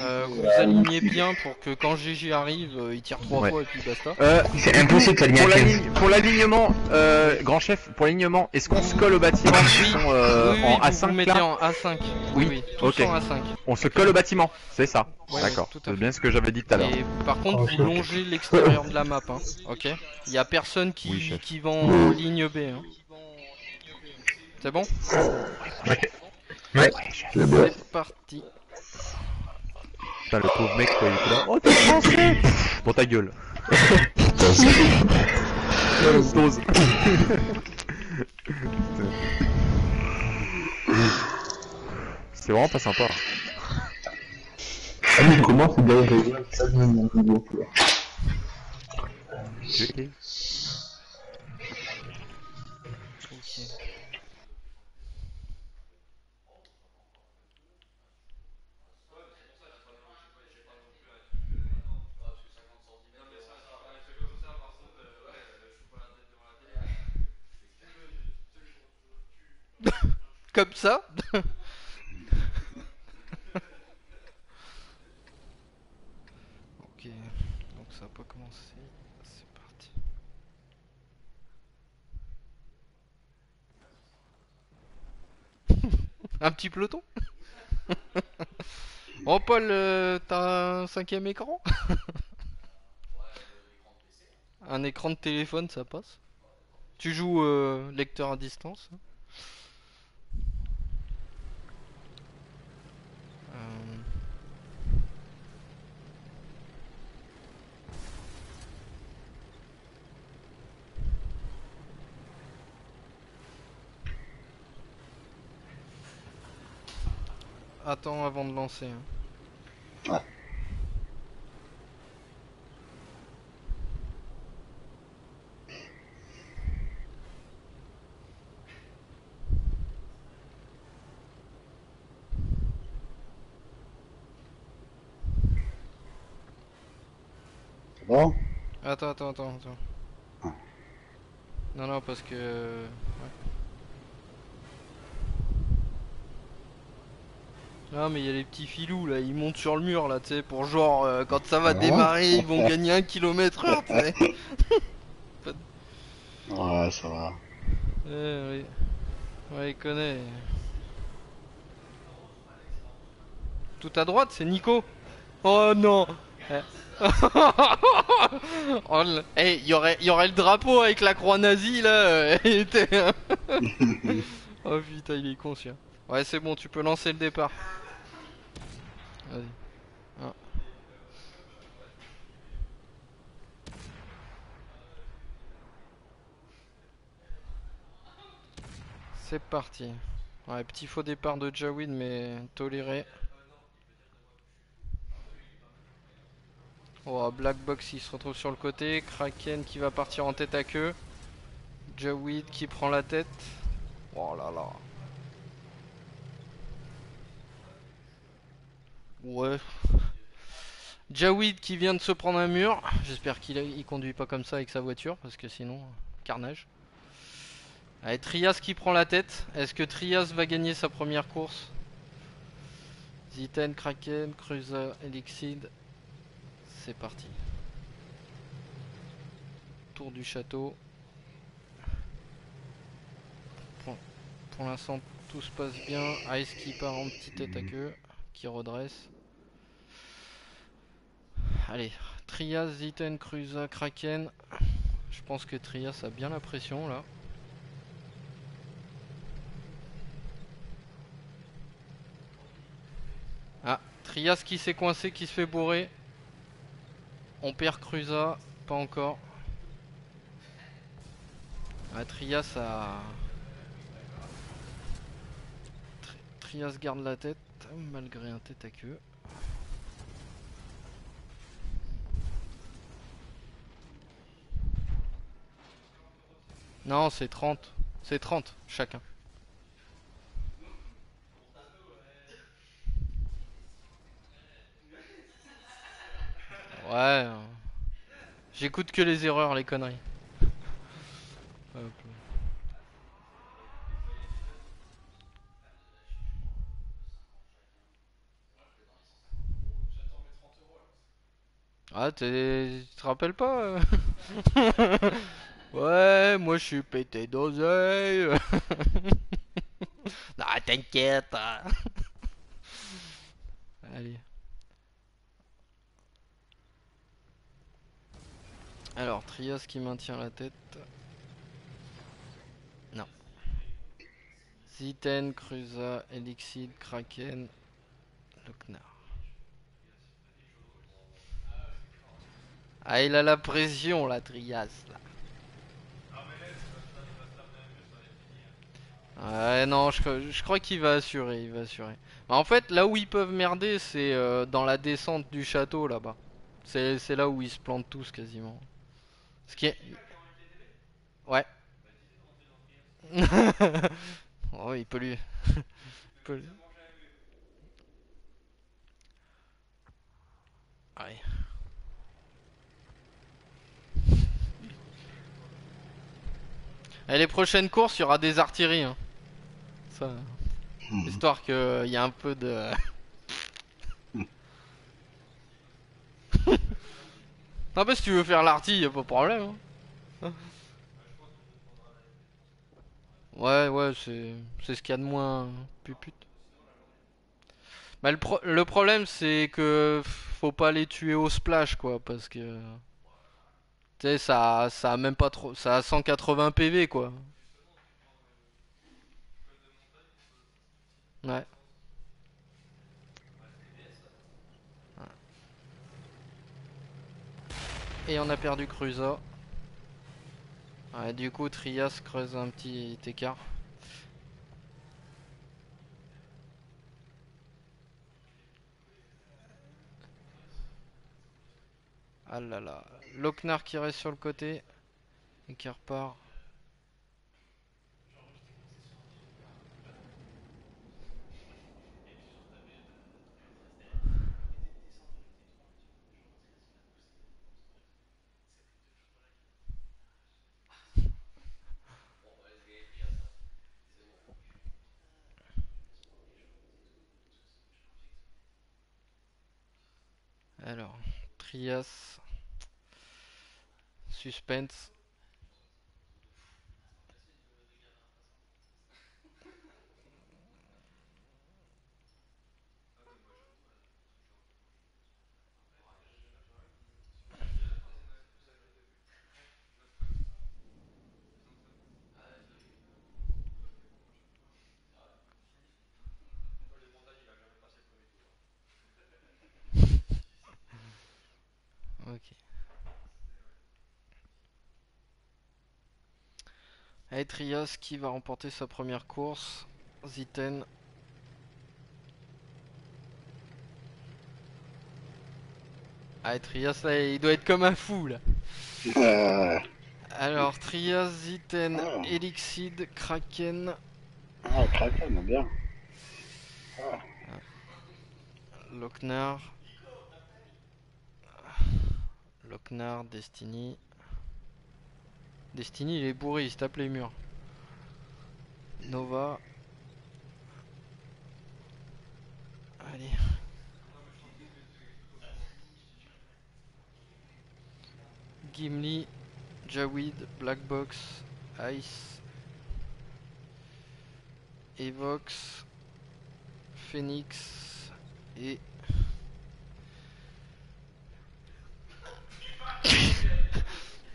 Euh, vous vous alignez bien pour que quand GG arrive, euh, il tire trois fois et puis basta. Euh, C'est impossible de s'aligner pour à 15. l'aligne- pour l'alignement, euh, grand chef, pour l'alignement, est-ce qu'on se colle au bâtiment qui sont euh, oui, oui, en vous, A5 vous mettez là en A5. Oui, tous ok. en A5. On se colle au bâtiment, c'est ça. Ouais, D'accord, tout à c'est fait. bien ce que j'avais dit tout à l'heure. Et par contre, vous longez l'extérieur de la map, hein. Ok Il y a personne qui, Oui, chef. qui va en ligne B. Hein. C'est bon C'est bon. C'est parti. Putain, le pauvre mec, quoi, il était là. Oh, t'es français Bon, ta gueule. Putain, c'est- Dose. C'est vraiment pas sympa. Ah, mais comment c'est derrière les gars Ça, je me demande Comme ça. Ok, donc ça a pas commencé. C'est parti. Un petit peloton. Oh Paul, euh, t'as un cinquième écran? Un écran de téléphone, ça passe. Tu joues euh, lecteur à distance Euh, Attends avant de lancer. hein. Ouais. C'est bon? Attends, attends, attends, attends. Ah. Non, non, parce que... ouais. Non, mais il y a les petits filous là, ils montent sur le mur là, tu sais, pour genre, euh, quand ça va Ah. démarrer, ils vont gagner un kilomètre heure, tu sais. Ouais, ça va. Eh, oui. Ouais, il connaît. Tout à droite, c'est Nico. Oh non Eh. Oh, Eh, il y aurait, y aurait le drapeau avec la croix nazie là. oh putain, il est conscient. Ouais, c'est bon, tu peux lancer le départ. Vas-y. Un. C'est parti. Ouais, petit faux départ de Jawid, mais toléré. Oh, Black Box il se retrouve sur le côté. Kraken qui va partir en tête à queue. Jawid qui prend la tête. Oh là là. Ouais. Jawid qui vient de se prendre un mur. J'espère qu'il il conduit pas comme ça avec sa voiture parce que sinon, carnage. Allez, Trias qui prend la tête. Est-ce que Trias va gagner sa première course? Ziten, Kraken, Cruiser, Elixid. C'est parti. Tour du château. Pour l'instant, tout se passe bien. Ice qui part en petite tête à queue, qui redresse. Allez, Trias, Ziten, Cruiser, Kraken. Je pense que Trias a bien la pression là. Ah, Trias qui s'est coincé, qui se fait bourrer. On perd Cruza, pas encore. Ah, Trias a... Tri- Trias garde la tête, malgré un tête à queue. Non, c'est 30. C'est 30 chacun. Ouais. euh, J'écoute que les erreurs, les conneries. Ah, tu te rappelles pas euh? Ouais, moi je suis pété d'oseille. non, t'inquiète. hein. Allez. Alors, Trias qui maintient la tête. Non. Ziten, Cruza, Elixid, Kraken, Loknar. Ah, il a la pression, la Trias, là. Ouais, non, je, cro- je crois qu'il va assurer, il va assurer. Bah, en fait, là où ils peuvent merder, c'est euh, dans la descente du château, là-bas. C'est là où ils se plantent tous, quasiment. Ce qui est... Ouais. oh, il lui... il lui- Ouais. Et les prochaines courses, il y aura des artilleries. hein. Ça... Histoire qu'il y a un peu de... non mais si tu veux faire l'artille, y a pas de problème. hein. Ouais, ouais, c'est c'est ce qu'il y a de moins pupute. Bah, le, pro- le problème, c'est que faut pas les tuer au splash, quoi, parce que... Tu sais, ça, ça a même pas trop... Ça a 180 PV, quoi. Ouais. Et on a perdu Cruza. Ouais, du coup, Trias creuse un petit écart. Ah là là. Loknar qui reste sur le côté. Et qui repart. Alors, Trias. Suspense. Ok. Allez, Trias qui va remporter sa première course. Ziten. Allez, Trias là, il doit être comme un fou là. Euh, Alors, Trias, Ziten, Elixid, Kraken, Ah, Kraken, bien. Loknar. Destiny. Destiny, il est bourré, il se tape les murs. Nova. Allez. Gimli, Jawid, Blackbox, Ice, Evox, Phoenix et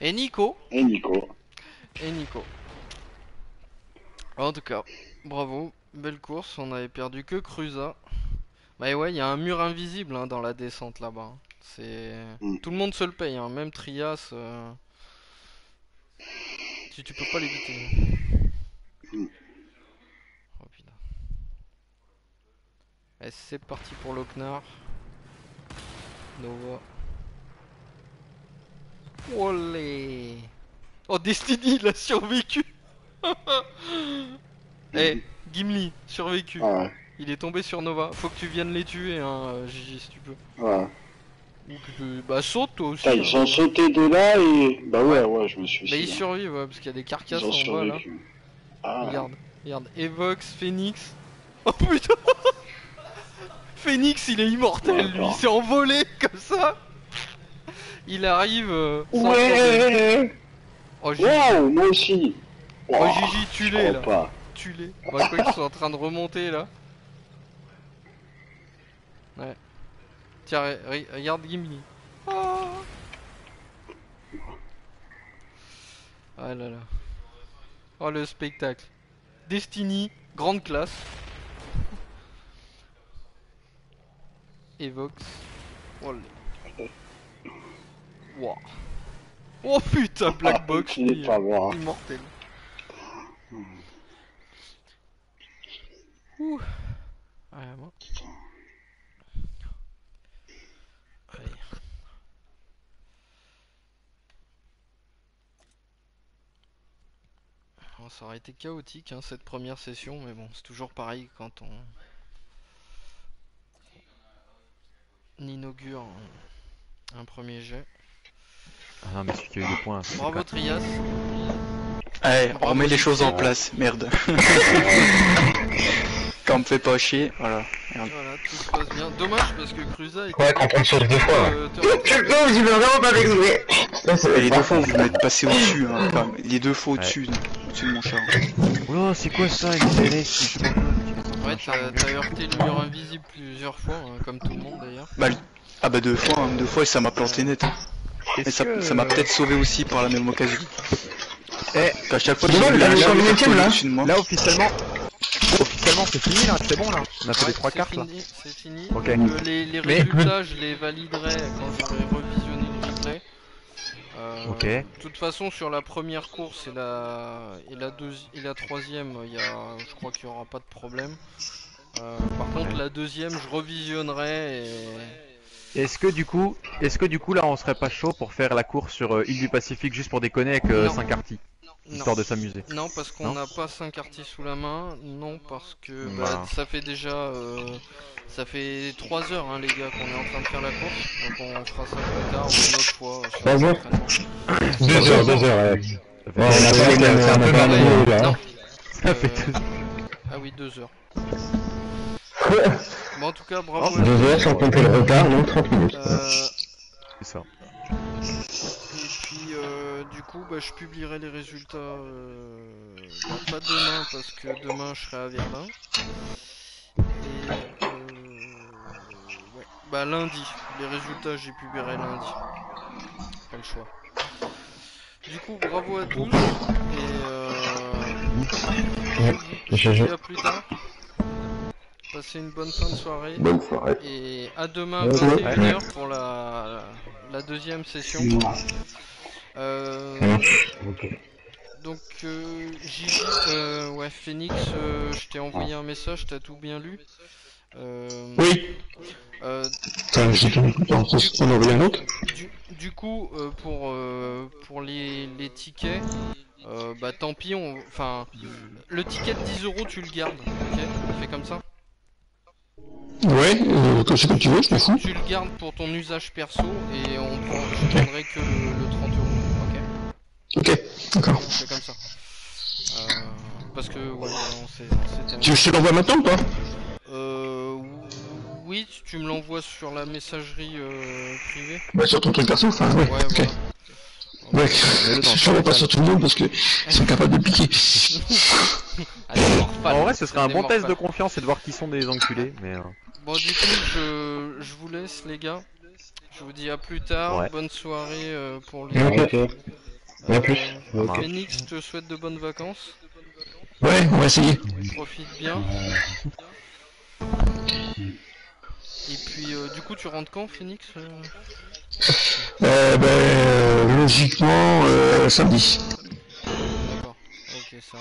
et Nico. Et Nico. Et Nico. En tout cas, bravo, belle course. On avait perdu que Cruza. Bah ouais, il y a un mur invisible hein, dans la descente là-bas. C'est Mm. tout le monde se le paye, hein, même Trias. euh, Si tu peux pas l'éviter. Mm. Oh putain. C'est parti pour Locknar. Nova. Olé. Oh Destiny il a survécu. Eh Gimli survécu. Ah ouais. Il est tombé sur Nova. Faut que tu viennes les tuer hein Gigi si tu peux. Ouais. Ou que- Bah saute toi aussi ils sont hein. sautés de là et. Bah ouais, ouais, je me suis Bah ils hein. survivent ouais, parce qu'il y a des carcasses en bas là. Ah, Regarde Regarde. Evox Phoenix. Oh putain. Phoenix il est immortel lui. Il s'est envolé comme ça Il arrive euh. Ouais. Oh Gigi. Moi aussi. Oh Gigi je tue-les crois là. Pas. Tue-les. Bah je crois qu'ils sont en train de remonter là. Ouais. Tiens re- re- regarde Gimli. Oh Ah là là. Oh le spectacle. Destiny, grande classe. Evox. Oh Oh putain Black Box il est pas. Immortel Ouh. Ouais, bon. Allez. Bon, ça aurait été chaotique hein, cette première session, mais bon, c'est toujours pareil quand on inaugure un, un premier jet. Ah non, mais celui qui a eu des points. Bravo Trias. Allez, on remet les choses en place, merde. Quand on me fait pas chier, voilà. Merde. Voilà, tout se passe bien. Dommage parce que Cruza était. Ouais, quand on sauve deux fois. Euh, Non, j'y vais vraiment pas les deux fois, vous m'êtes passé au-dessus, hein, quand même. Les deux fois au-dessus, au-dessus de mon char. Oh, c'est quoi ça, une je est train Ouais, t'as heurté le mur invisible plusieurs fois, hein, comme tout le monde d'ailleurs. Bah, ah bah deux fois, hein, deux fois et ça m'a planté net. Mais ça que- ça m'a peut-être sauvé aussi par la même occasion. Eh, À chaque fois que huitième, là moi. Là, officiellement, officiellement, c'est fini là, c'est bon là. On a fait les trois cartes là. fini, C'est fini. Ok. Euh, les, résultats, je les validerai quand j'aurai revisionné le replay. Euh, Ok. De toute façon, sur la première course et la et la et la troisième, il y a, je crois qu'il y aura pas de problème. Euh, par contre, la deuxième, je revisionnerai et Est-ce que du coup, est-ce que du coup là, on serait pas chaud pour faire la course sur euh, île du Pacifique juste pour déconner avec euh, Non. 5 artis, histoire de s'amuser? Non, parce qu'on Non n'a pas 5 artistes sous la main. Non, parce que bah, Voilà. ça fait déjà. euh, ça fait 3 heures, hein, les gars, qu'on est en train de faire la course. Donc on fera ça plus tard ou une autre fois. sur Trois les heures entraînements. Deux heures, deux heures. ouais. Ouais, on a pas c'est on a un peu pas pareil. mal, là. Non. Ça fait Euh, tout. Ah oui, 2 heures. Bon, en tout cas, bravo. à Deux tous. heures sans compter le retard, donc 30 minutes. Euh, C'est ça. Et puis euh, du coup bah, je publierai les résultats euh, bah, pas demain parce que demain je serai à Verdun. Et euh, ouais, bah lundi, les résultats j'y publierai lundi. Pas le choix. Du coup bravo à tous et euh, je vous dis à plus tard. Passez une bonne fin de soirée. Bonne soirée. Et à demain Ouais, 21h pour la, la deuxième session. Euh, Ça marche. Ok. donc euh, Gigi, euh, ouais Phoenix, euh, je t'ai envoyé un message, t'as tout bien lu. Euh, Oui. euh, du, du coup, euh, pour euh, pour les, les tickets, euh, bah tant pis, on, enfin le ticket de 10 euros tu le gardes, ok? On fait comme ça? Ouais, euh, comme c'est comme tu veux, je m'en fous. Tu le gardes pour ton usage perso et on prend, je prendrai que le, le 30 euros. Ok Ok, d'accord. On fait comme ça. Euh, parce que ouais, on s'est. Tu veux que je te l'envoie maintenant ou pas? Euh. Oui, tu- me l'envoies sur la messagerie euh, privée. Bah sur ton truc perso, enfin ouais, Ouais, ok. voilà. Ouais, je l'envoie pas sur tout le monde parce que ils sont capables de piquer. Allez, Morphal, En vrai, ce serait un bon test de confiance et de voir qui sont des enculés, mais. Bon, du coup, je, je vous laisse, les gars. Je vous dis à plus tard. Ouais. Bonne soirée euh, pour les. Ok. Euh, À plus. Ok. Phoenix, je te souhaite de bonnes vacances. Ouais, on va essayer. Profite bien. Et puis, euh, du coup, tu rentres quand, Phoenix euh ben, euh, logiquement, euh, samedi. D'accord. Ok, ça.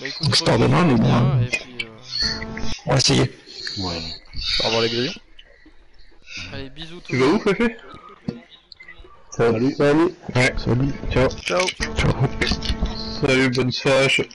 Bah écoute, Donc, je pars demain, mais bon, bien, hein. Puis, euh, On va essayer. Ouais. Au revoir les grillons. allez, bisous tout Tu le vas où, Salut. Salut. Ouais, salut. Ciao. Ciao. Salut, bonne soirée.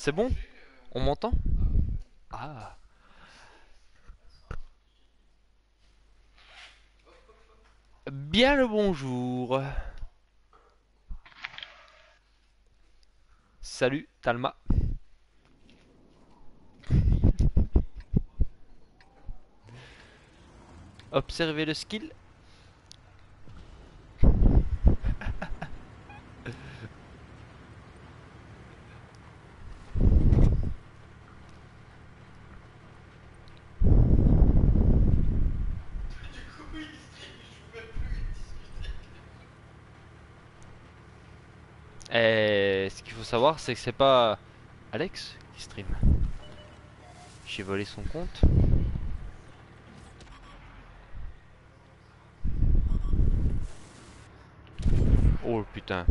C'est bon? On m'entend? Ah. Bien le bonjour. Salut Talma. Observez le skill. Et c'est que c'est pas Alex qui stream. J'ai volé son compte. Oh putain.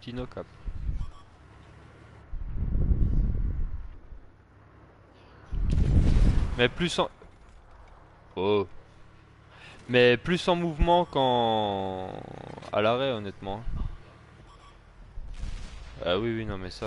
Cap. Mais plus en... Oh. Mais plus en mouvement qu'en... À l'arrêt, honnêtement. Ah oui, oui, non, mais ça...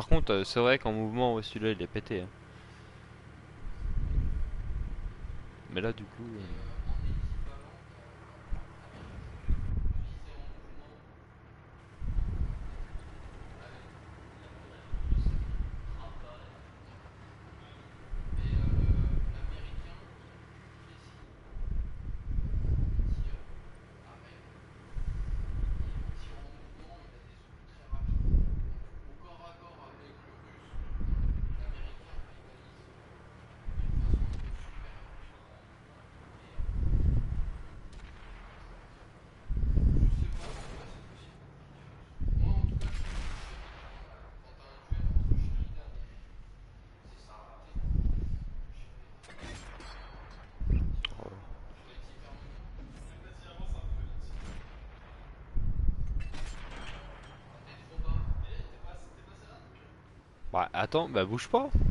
Par euh, c'est vrai qu'en mouvement, celui-là, il est pété. hein. Mais là, du coup... euh, Bah attends, bah bouge pas. «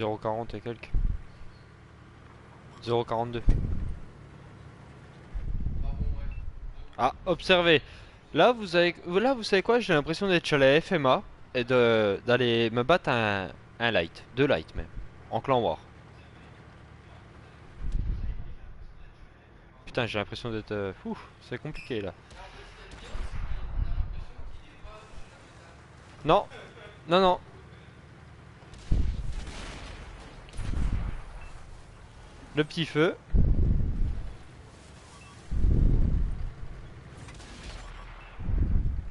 0,40 et quelques. 0,42. Ah, observez. Là, vous avez, là, vous savez quoi? J'ai l'impression d'être chez la FMA et d'aller me battre un, light, deux light même, en clan war. Putain, j'ai l'impression d'être, euh, c'est compliqué là. Non, non, non. Le petit feu.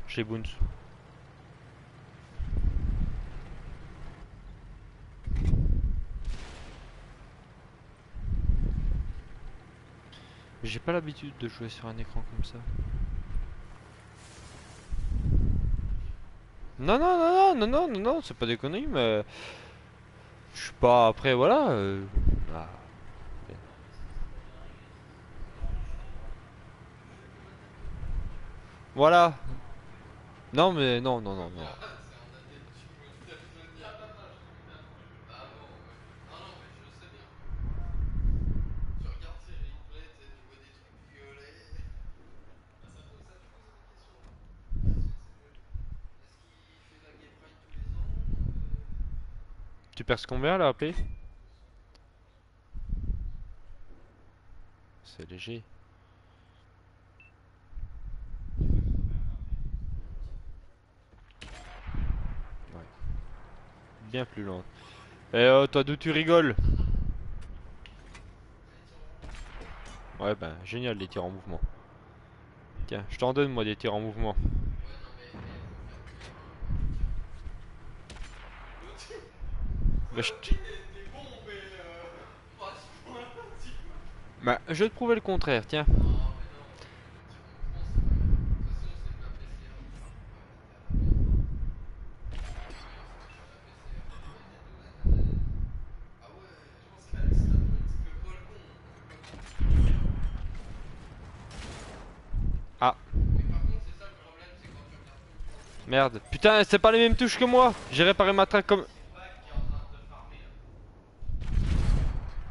Chez Boons. J'ai pas l'habitude de jouer sur un écran comme ça. Non, non, non, non, non, non, non, non, c'est pas des conneries, mais... Je suis pas... Après, voilà... euh, ah. Voilà. Non mais non non non non. Tu perds combien là, AP C'est léger. Ouais. Bien plus lent. Eh oh, toi d'où tu rigoles? Ouais ben génial les tirs en mouvement. Tiens, je t'en donne moi des tirs en mouvement. Bah, je... Bah, je te prouver le contraire, tiens. Ah. Putain, c'est pas les mêmes touches que moi. J'ai réparé ma traque comme...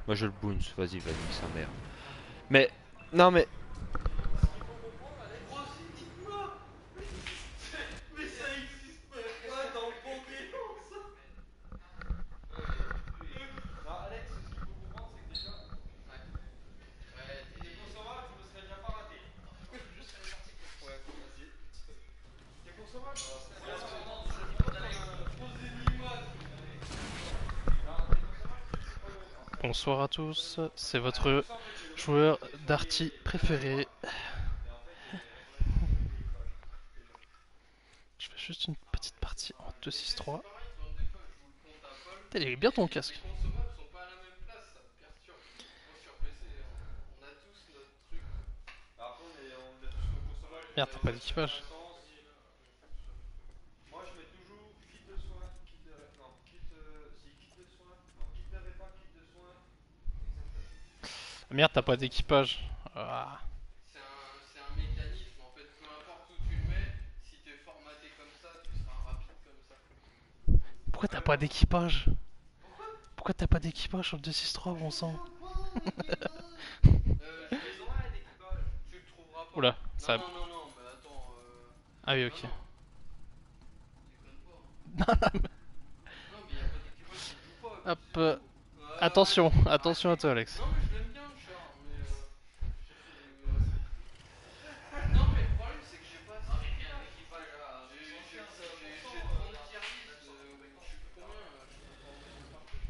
Moi je le boons, vas-y, vas-y, sa mère. Mais, non mais... Bonsoir à tous, c'est votre joueur d'Arty préféré. Je fais juste une petite partie en 2-6-3. Putain, Il est bien ton casque. Merde, t'as pas d'équipage. Moi je mets toujours kit de soin, kit de... Non, kit... Si, kit de soin, non, kit de répa, kit de soin. Ah, Merde, t'as pas d'équipage. Ah. C'est un, un mécanisme en fait, peu importe où tu le mets, si t'es formaté comme ça, tu seras rapide comme ça. Pourquoi t'as pas d'équipage? Pourquoi t'as pas d'équipage sur le 2-6-3, bon sang? Euh, je les tu le trouveras pas. Oula, ça... Non, non, non, non, mais attends, euh... Ah oui, ok. Non, mais pas d'équipage pas. Hop. euh, Attention, attention à toi, Alex. Non, mais je l'aime bien, Char, mais... Euh... Non, mais le problème, c'est que j'ai pas assez d'équipage. J'ai j'ai- j'ai- j'ai 30 tiers list, euh, je sais plus combien, là, je sais pas combien par truc.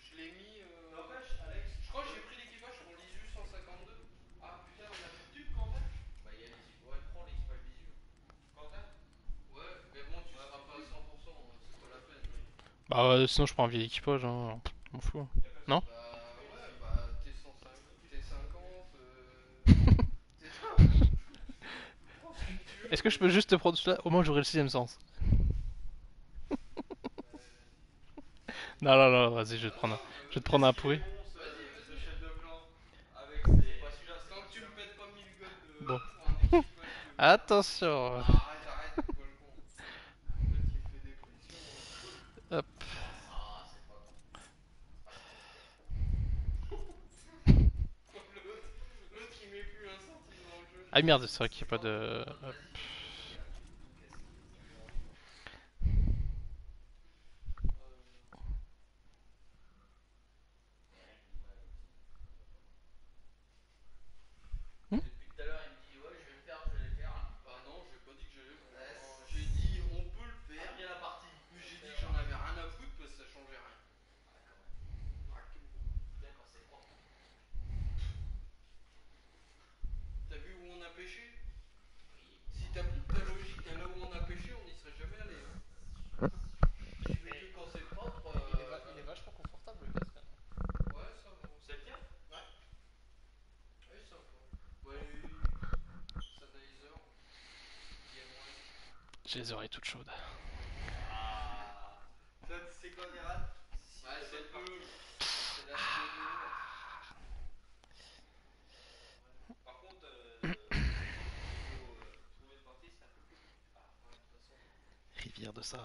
Je l'ai mis... Euh... Je crois que j'ai pris l'équipage sur l'ISU 152. Ah putain, on a plus de tube, Quentin Bah, il y a l'équipage, ouais, prends l'équipage l'ISU. Quentin Ouais, mais bon, tu seras pas à 100%, hein, c'est pas la peine. Bah ouais, sinon je prends un vieil équipage, hein. M'en fous. Non Bah ouais, bah t'es 150, t'es 50, euh... Est-ce que je peux juste te prendre celui-là Au moins j'aurai le sixième sens. non, non, non, vas-y, je vais te prendre un, je vais te prendre un pourri. Bon. Attention. Hop. Ah merde, c'est vrai qu'il n'y a pas de... J'ai les oreilles toutes chaudes. Rivière de sable.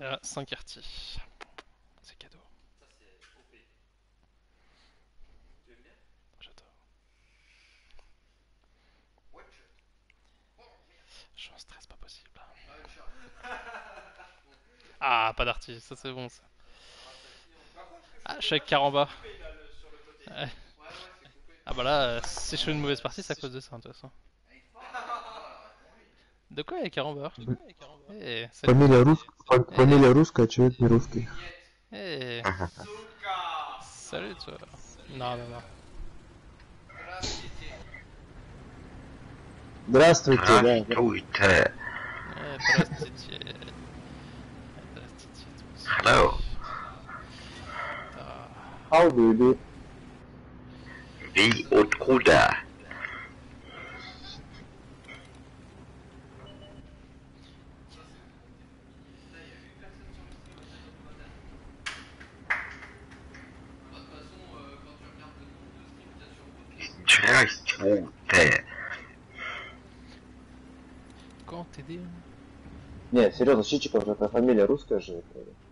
Ah, ouais, c'est Ah, pas d'artiste, ça c'est bon ça. Ah, chèque caramba. Ouais. Ah bah là, euh, si je fais une mauvaise partie, c'est à cause de ça, de toute façon. De quoi il y a caramba Eh, salut. Фамилия русская, фамилия русская, человек не русский. Eh. Salut toi. Non, non, non. Здравствуйте, да. Здравствуйте. Eh, здравствуйте. Здравствуйте. Hello. How do you? Ви откуда? Здравствуйте. Quand t'aider Не, серьезно, Щичиков же это фамилия русская же. это-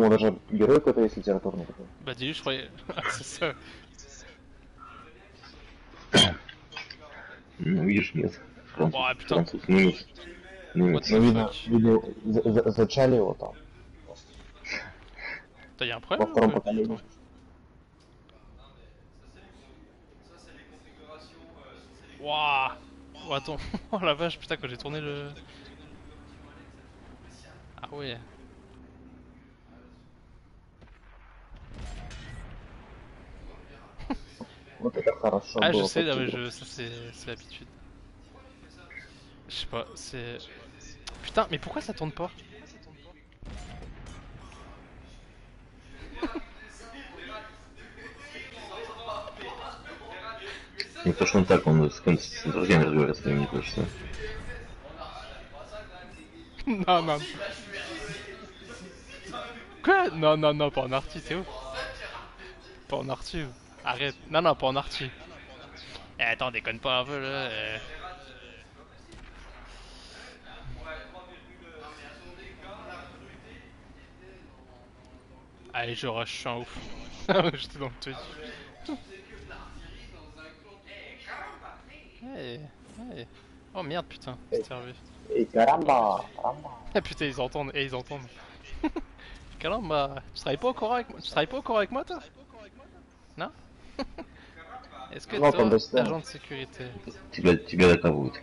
по-моему, даже герой какой-то есть литературный такой. Bah dis-lui, je croyais. c'est ça. Ну, видишь, нет. Француз, Ой, putain. француз, немец. Немец. Ну, видно, видно за- за- зачали его там. T'as y'a un Во problème втором ou quoi поколении. Wouah Oh attends, oh la vache, putain, quand j'ai tourné le... Ah ouais. Ah je было sais, non, mais подтягивать. je... ça c'est c'est l'habitude. Je sais pas, c'est... Putain, mais pourquoi ça tourne pas Не то, что он так, он с кем- с друзьями разговаривает своими, мне кажется. Non, non. Quoi Non, non, non, pas en arty, c'est ouf. Pas en arty. Arrête. Non, non, pas en arty. Eh, attends, déconne pas un peu là. euh. Allez, je rush, je suis un ouf. J'étais dans le truc. Hey, hey. Oh merde, putain, c'est servi. Et caramba, caramba. Ah putain, ils entendent, et ils entendent. Caramba, tu travailles pas encore avec moi Tu travailles pas encore avec moi, toi? Est-ce que Non, toi, understand. agent de sécurité Тебя, тебя атакуют.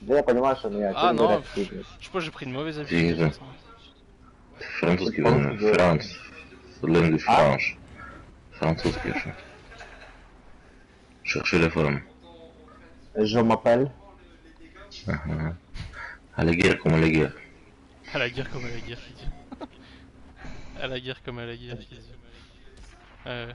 Да я понимаю, что меня А, тем ну, более Je sais pas, j'ai pris une mauvaise Ты habitude. же французский, верно? Франц. Language French. Французский же. Cherchez la forme. Je m'appelle. Ага. À la guerre, comme à la guerre. À la guerre comme à la guerre, il dit. à la guerre comme à la guerre, il dit. Ouais, ouais.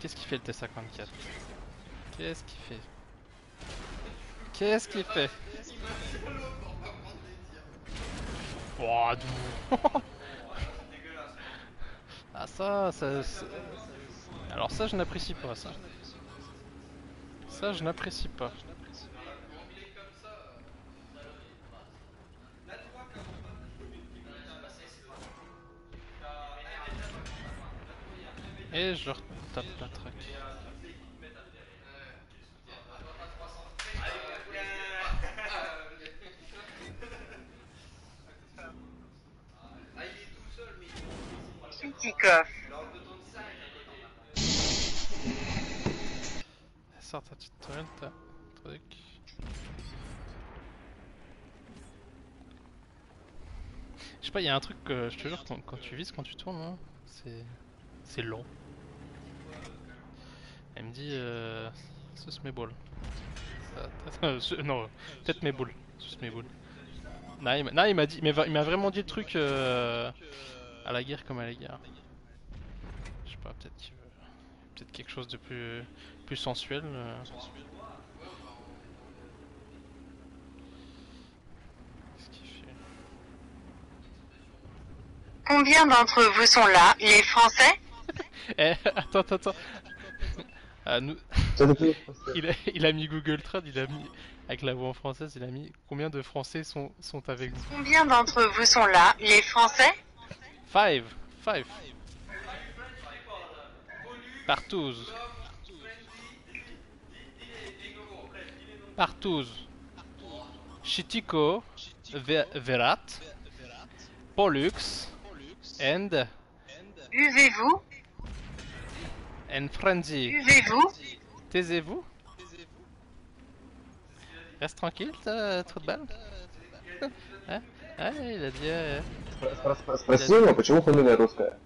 Qu'est-ce qu'il fait le T54 Qu'est-ce qu'il fait? Qu'est-ce qu'il fait? Oh, d'où? Ah ça, ça... Alors ça, je n'apprécie pas, ça. Ça, je n'apprécie pas. Et je retape la track. Sors ta petite toile, ta truc. Je sais pas, y a un truc que je te jure, quand, tu vises, quand tu tournes, là, c'est C'est long. Elle me dit euh, Sus mes ça- non, peut-être mes boules. Sus mes boules. Non, il m'a- dit, mais il m'a vraiment dit le truc euh, à la guerre comme à la guerre. Je sais pas, peut-être qu'il veut- peut-être quelque chose de plus, plus sensuel. euh. Combien d'entre vous sont là? Les Français? Eh, attends, attends, attends. Ah, nous... il, a, il a mis Google Trad, il a mis, avec la voix en française, il a mis combien de Français sont, sont avec vous? Combien d'entre vous sont là? Les Français? Five, five. Partout. Partout. Chitico, Ve- Verat, Pollux, and, Buvez-vous? and Frenzy. Buvez-vous Taisez-vous. Reste tranquille, t'as trop de balles. Hein Ah, il a dit. euh, Спроси его, почему фамилия русская.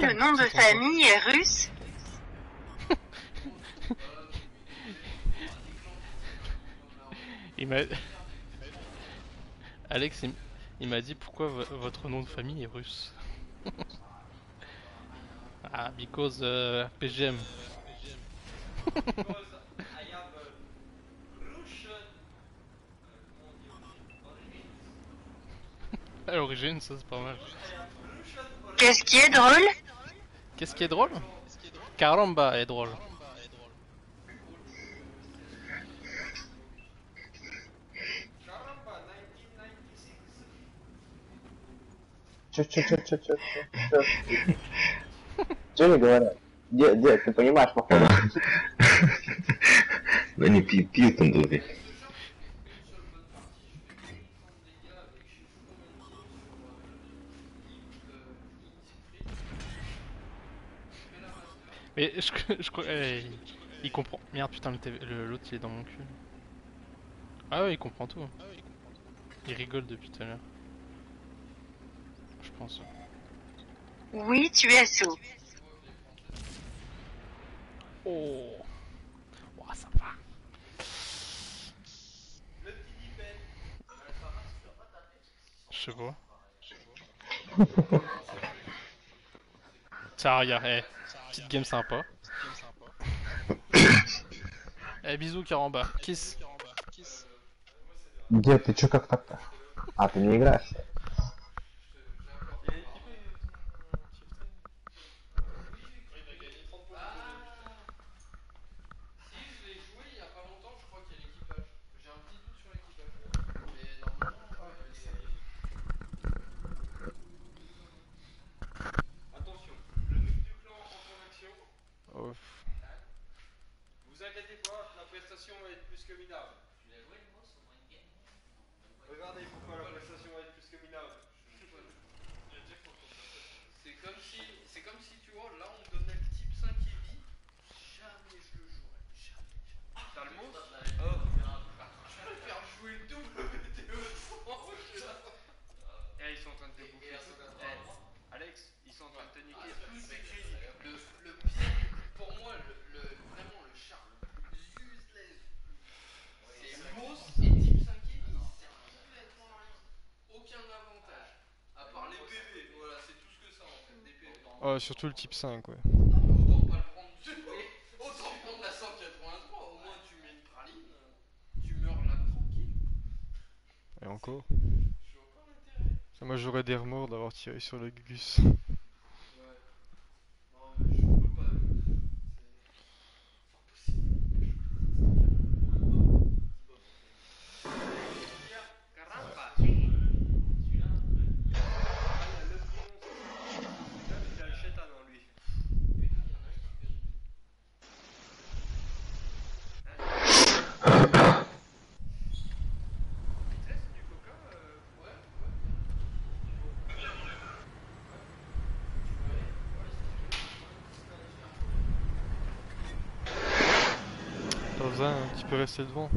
Pourquoi le nom de famille est russe Il m'a. Alex, il, m'a dit pourquoi vo- votre nom de famille est russe. ah, because euh, PGM. À l'origine, ça c'est pas mal. Qu'est-ce qui est drôle Qu'est-ce qui est drôle Caramba est drôle. Чё, чё, чё, чё, чё, чё, чё? Чё они говорят? Дед, дед, ты понимаешь, походу. Да не пи- пил тандури. Mais je, je crois. eh, il, il comprend. Merde, putain, le TV le- l'autre il est dans mon cul. Ah ouais, il comprend tout. Il rigole depuis tout à l'heure. Je pense. Oui, tu es sous. Oh. Ouah, ça va. Je sais pas. Tiens, regarde, eh, petite game sympa. Eh, bisous, Caramba. Kiss. Дед, ты чё как так-то? А, ты не играешь? La prestation va être plus que minable. Regardez pourquoi la prestation va être plus que minable. C'est comme si, c'est comme si tu vois, là on donnait le type 5 heavy, jamais je le jouerais, jamais. jamais. T'as le mot Oh, je vais faire jouer le double météo Eh, ils sont en train de te bouffer. Eh, Alex, ils sont en train de te niquer tous tes crédits. Le, le pire, pour moi, le, le, vraiment le char le plus useless, c'est Moss et type 5 heavy, c'est complètement rien. Aucun avantage. À part les PV, voilà, c'est tout ce que ça en fait, des PV. Oh, surtout le type 5, ouais. Autant pas le prendre du tout. Autant prendre la 183, au moins tu mets une praline, tu meurs là tranquille. Et encore Ça, Moi j'aurais des remords d'avoir tiré sur le Gus. Il a le chétan en lui. Pas peux rester devant.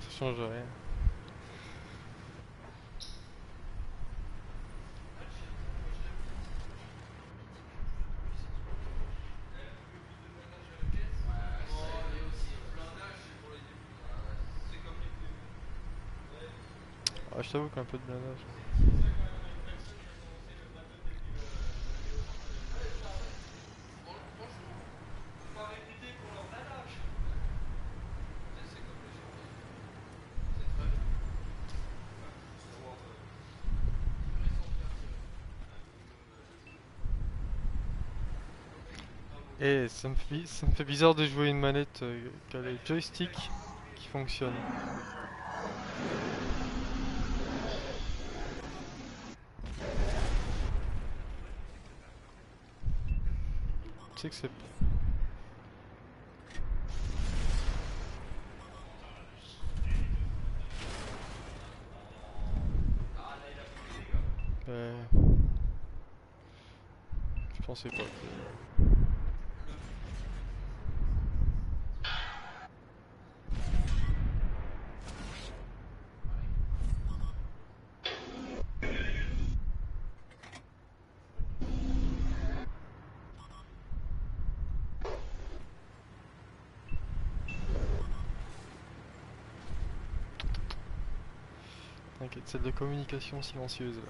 Ça change rien. Ah, je t'avoue qu'un peu de blindage. Et ça me, fait, ça me fait bizarre de jouer une manette euh, qui a les joysticks qui fonctionnent. Tu sais que c'est... Ouais. Je pensais pas que... T'inquiète, celle de communication silencieuse là.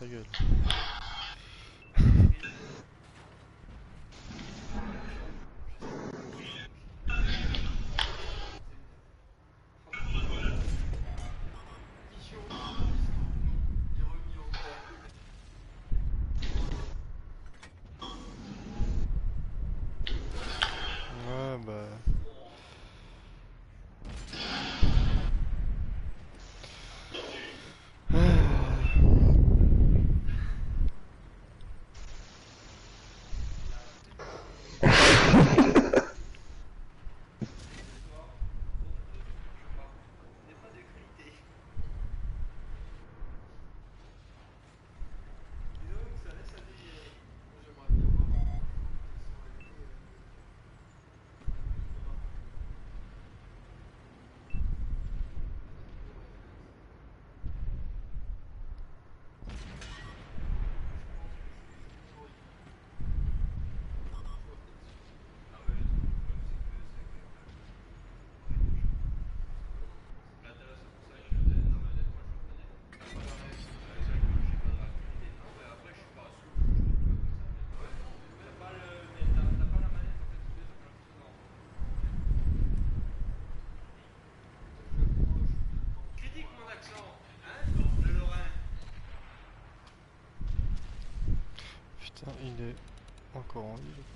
Ta gueule. Ouais bah... Critique mon accent, hein, le Lorrain. Il est encore en vie.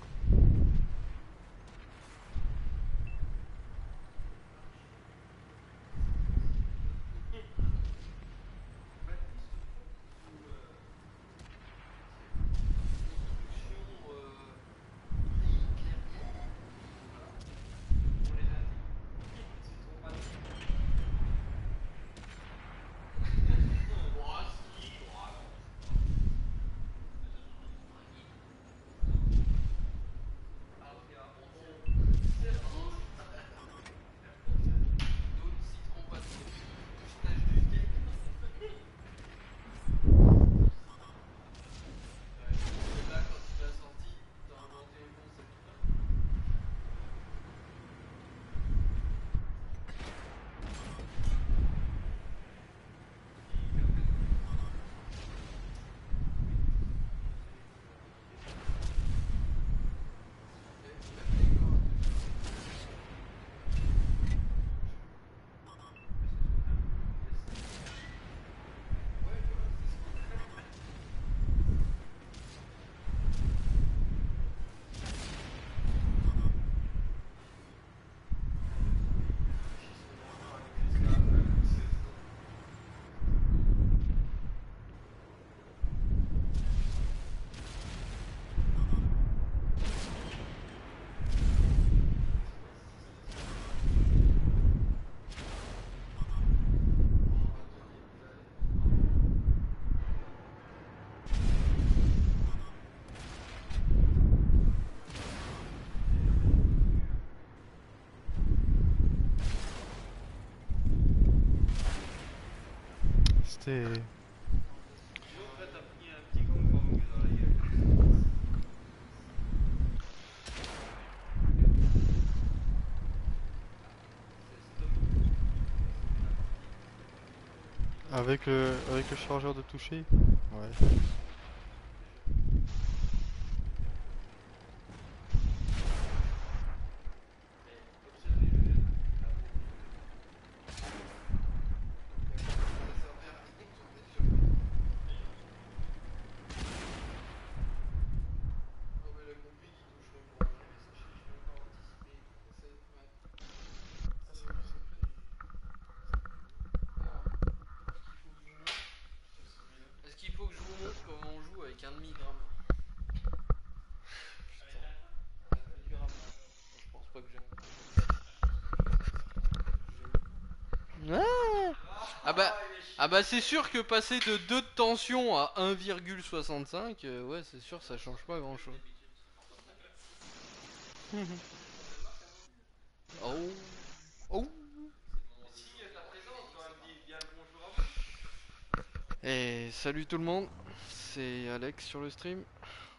Avec le, avec le chargeur de toucher Ouais. Est-ce qu'il faut que je vous montre comment on joue avec un demi-gramme Putain. Un demi-gramme. Que j'ai. Ah bah, ah bah c'est sûr que passer de 2 de tension à 1,65, euh, ouais c'est sûr ça change pas grand chose. oh. Oh. Et salut tout le monde, c'est Alex sur le stream.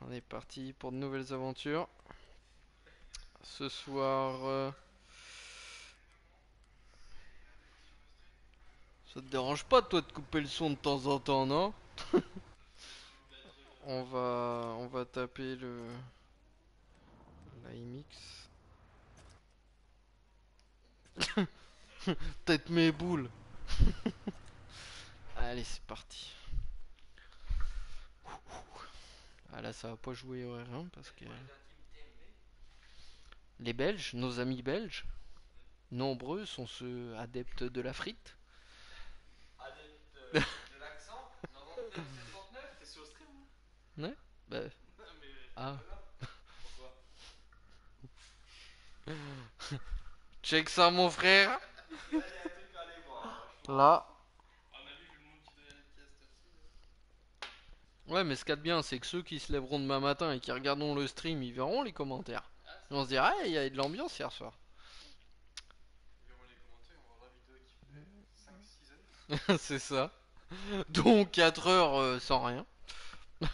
On est parti pour de nouvelles aventures. Ce soir, euh, ça te dérange pas toi de couper le son de temps en temps, non On va, on va taper le la IMX. Peut-être mes boules. Allez, c'est parti. Ah là, ça va pas jouer au R1 parce que les Belges, nos amis belges, nombreux sont ceux adeptes de la frite. de l'accent T'es sur le stream Ouais, bah. Ah. Check ça, mon frère. Là. Ouais, mais ce qu'il y a de bien, c'est que ceux qui se lèveront demain matin et qui regarderont le stream, ils verront les commentaires. On se dira, ah, il y a de l'ambiance hier soir. c'est ça. Donc 4 heures euh, sans rien.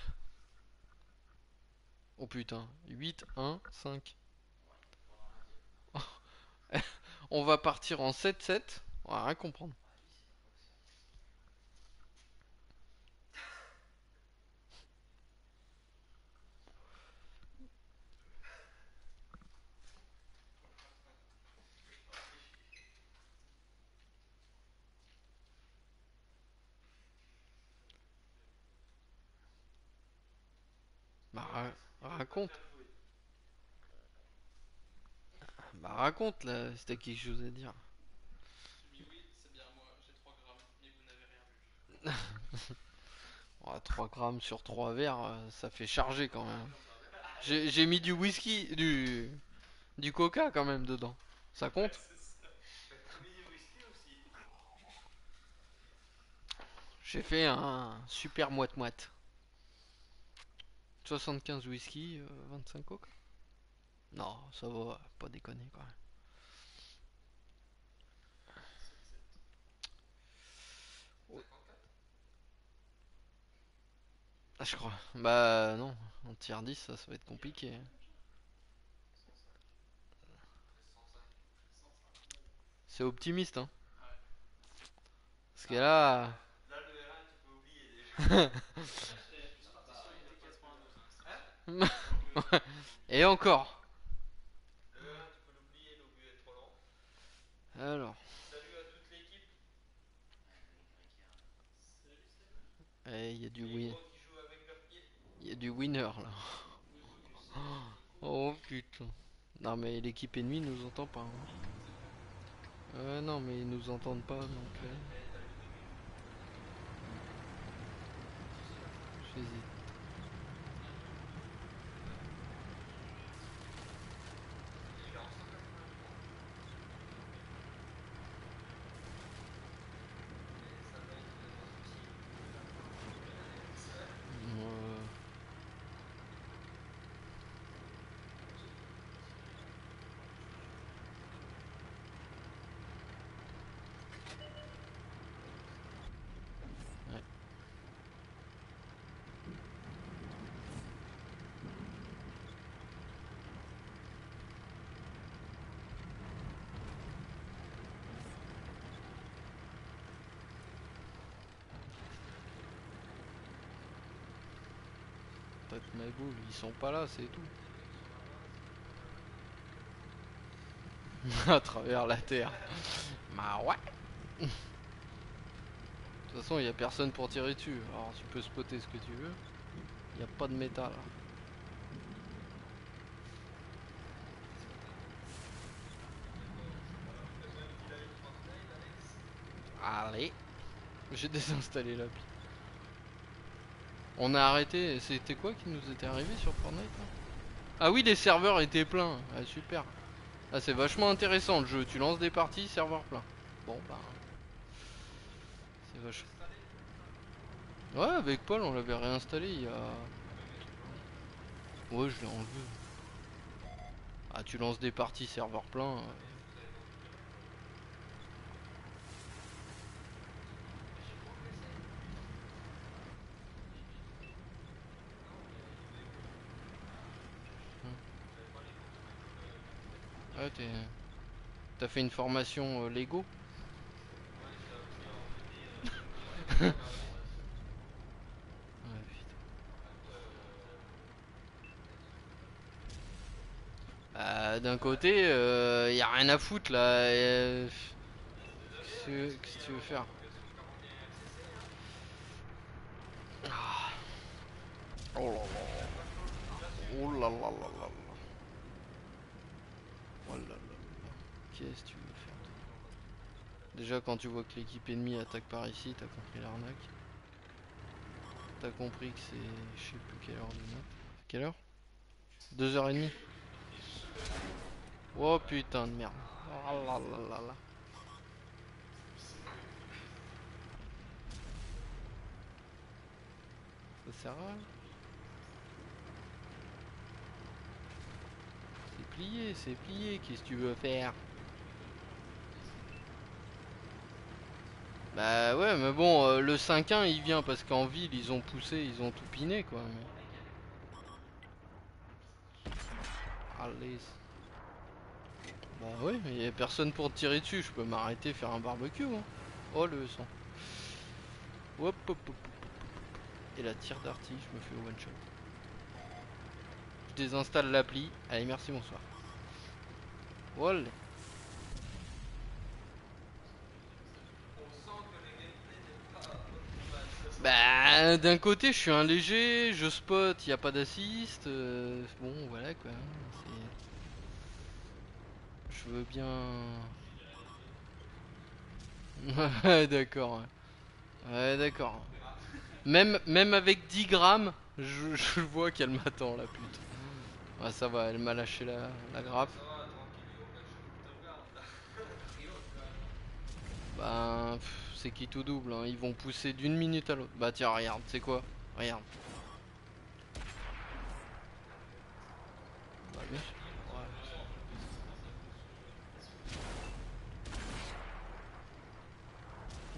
oh putain. 8, 1, 5. On va partir en 7-7. On va rien comprendre. Bah, ra- raconte. Bah, raconte là, c'était quelque chose à dire. Ouais, 3 grammes sur 3 verres, euh, ça fait charger quand même. J'ai j'ai mis du whisky, du, du coca quand même dedans. Ça compte J'ai fait un super moite-moite. 75 whisky, euh, 25 coca. Non, ça va, pas déconner quoi. Ah, je crois. Bah non, en tier 10, ça, ça va être compliqué. C'est optimiste, hein. Parce que là... Et encore. Alors. Eh, il y a du win. Il y a du winner là. Oh putain. Non mais l'équipe ennemie nous entend pas. hein. Euh non mais ils nous entendent pas donc. euh. J'hésite. Euh, mes boules, ils sont pas là, c'est tout. à travers la terre. Bah ouais. De toute façon, il y a personne pour tirer dessus. Alors tu peux spotter ce que tu veux. Il n'y a pas de métal. Allez. J'ai désinstallé l'appli. On a arrêté. C'était quoi qui nous était arrivé sur Fortnite Ah oui, les serveurs étaient pleins. Ah, super. Ah, c'est vachement intéressant le jeu. Tu lances des parties, serveur plein. Bon, bah. C'est vachement. Ouais, avec Paul, on l'avait réinstallé il y a. Ouais, je l'ai enlevé. Ah, tu lances des parties, serveur plein. euh. Ouais, t'es... T'as fait une formation euh, Lego? Bah, d'un côté, euh, y a rien à foutre là. euh, Qu'est-ce que tu veux faire? Ah. Oh. Oh là là. Tu veux Déjà quand tu vois que l'équipe ennemie attaque par ici, t'as compris l'arnaque. T'as compris que c'est... je sais plus quelle heure de. Quelle heure? 2h30 Oh putain de merde. Oh là là là là. Ça sert à. C'est plié, c'est plié, qu'est-ce que tu veux faire? Bah ouais, mais bon, euh, le 5-1 il vient parce qu'en ville ils ont poussé, ils ont tout piné quoi. mais- Allez. Bah ouais, mais y a personne pour tirer dessus, je peux m'arrêter faire un barbecue. hein. Oh le sang. Hop, hop, hop. Et la tire d'artille, je me fais one shot. Je désinstalle l'appli. Allez, merci, bonsoir. Voilà. Bah, d'un côté, je suis un léger, je spot, il a pas d'assist. euh, bon, voilà quoi. Je veux bien. Ouais, d'accord. Ouais, d'accord. Même, même avec 10 grammes, je, vois qu'elle m'attend la pute. Ouais, ça va, elle m'a lâché la, la grappe. Bah, c'est qui tout double, hein. ils vont pousser d'une minute à l'autre. Bah tiens, regarde, c'est quoi? Regarde. Bah, bien sûr.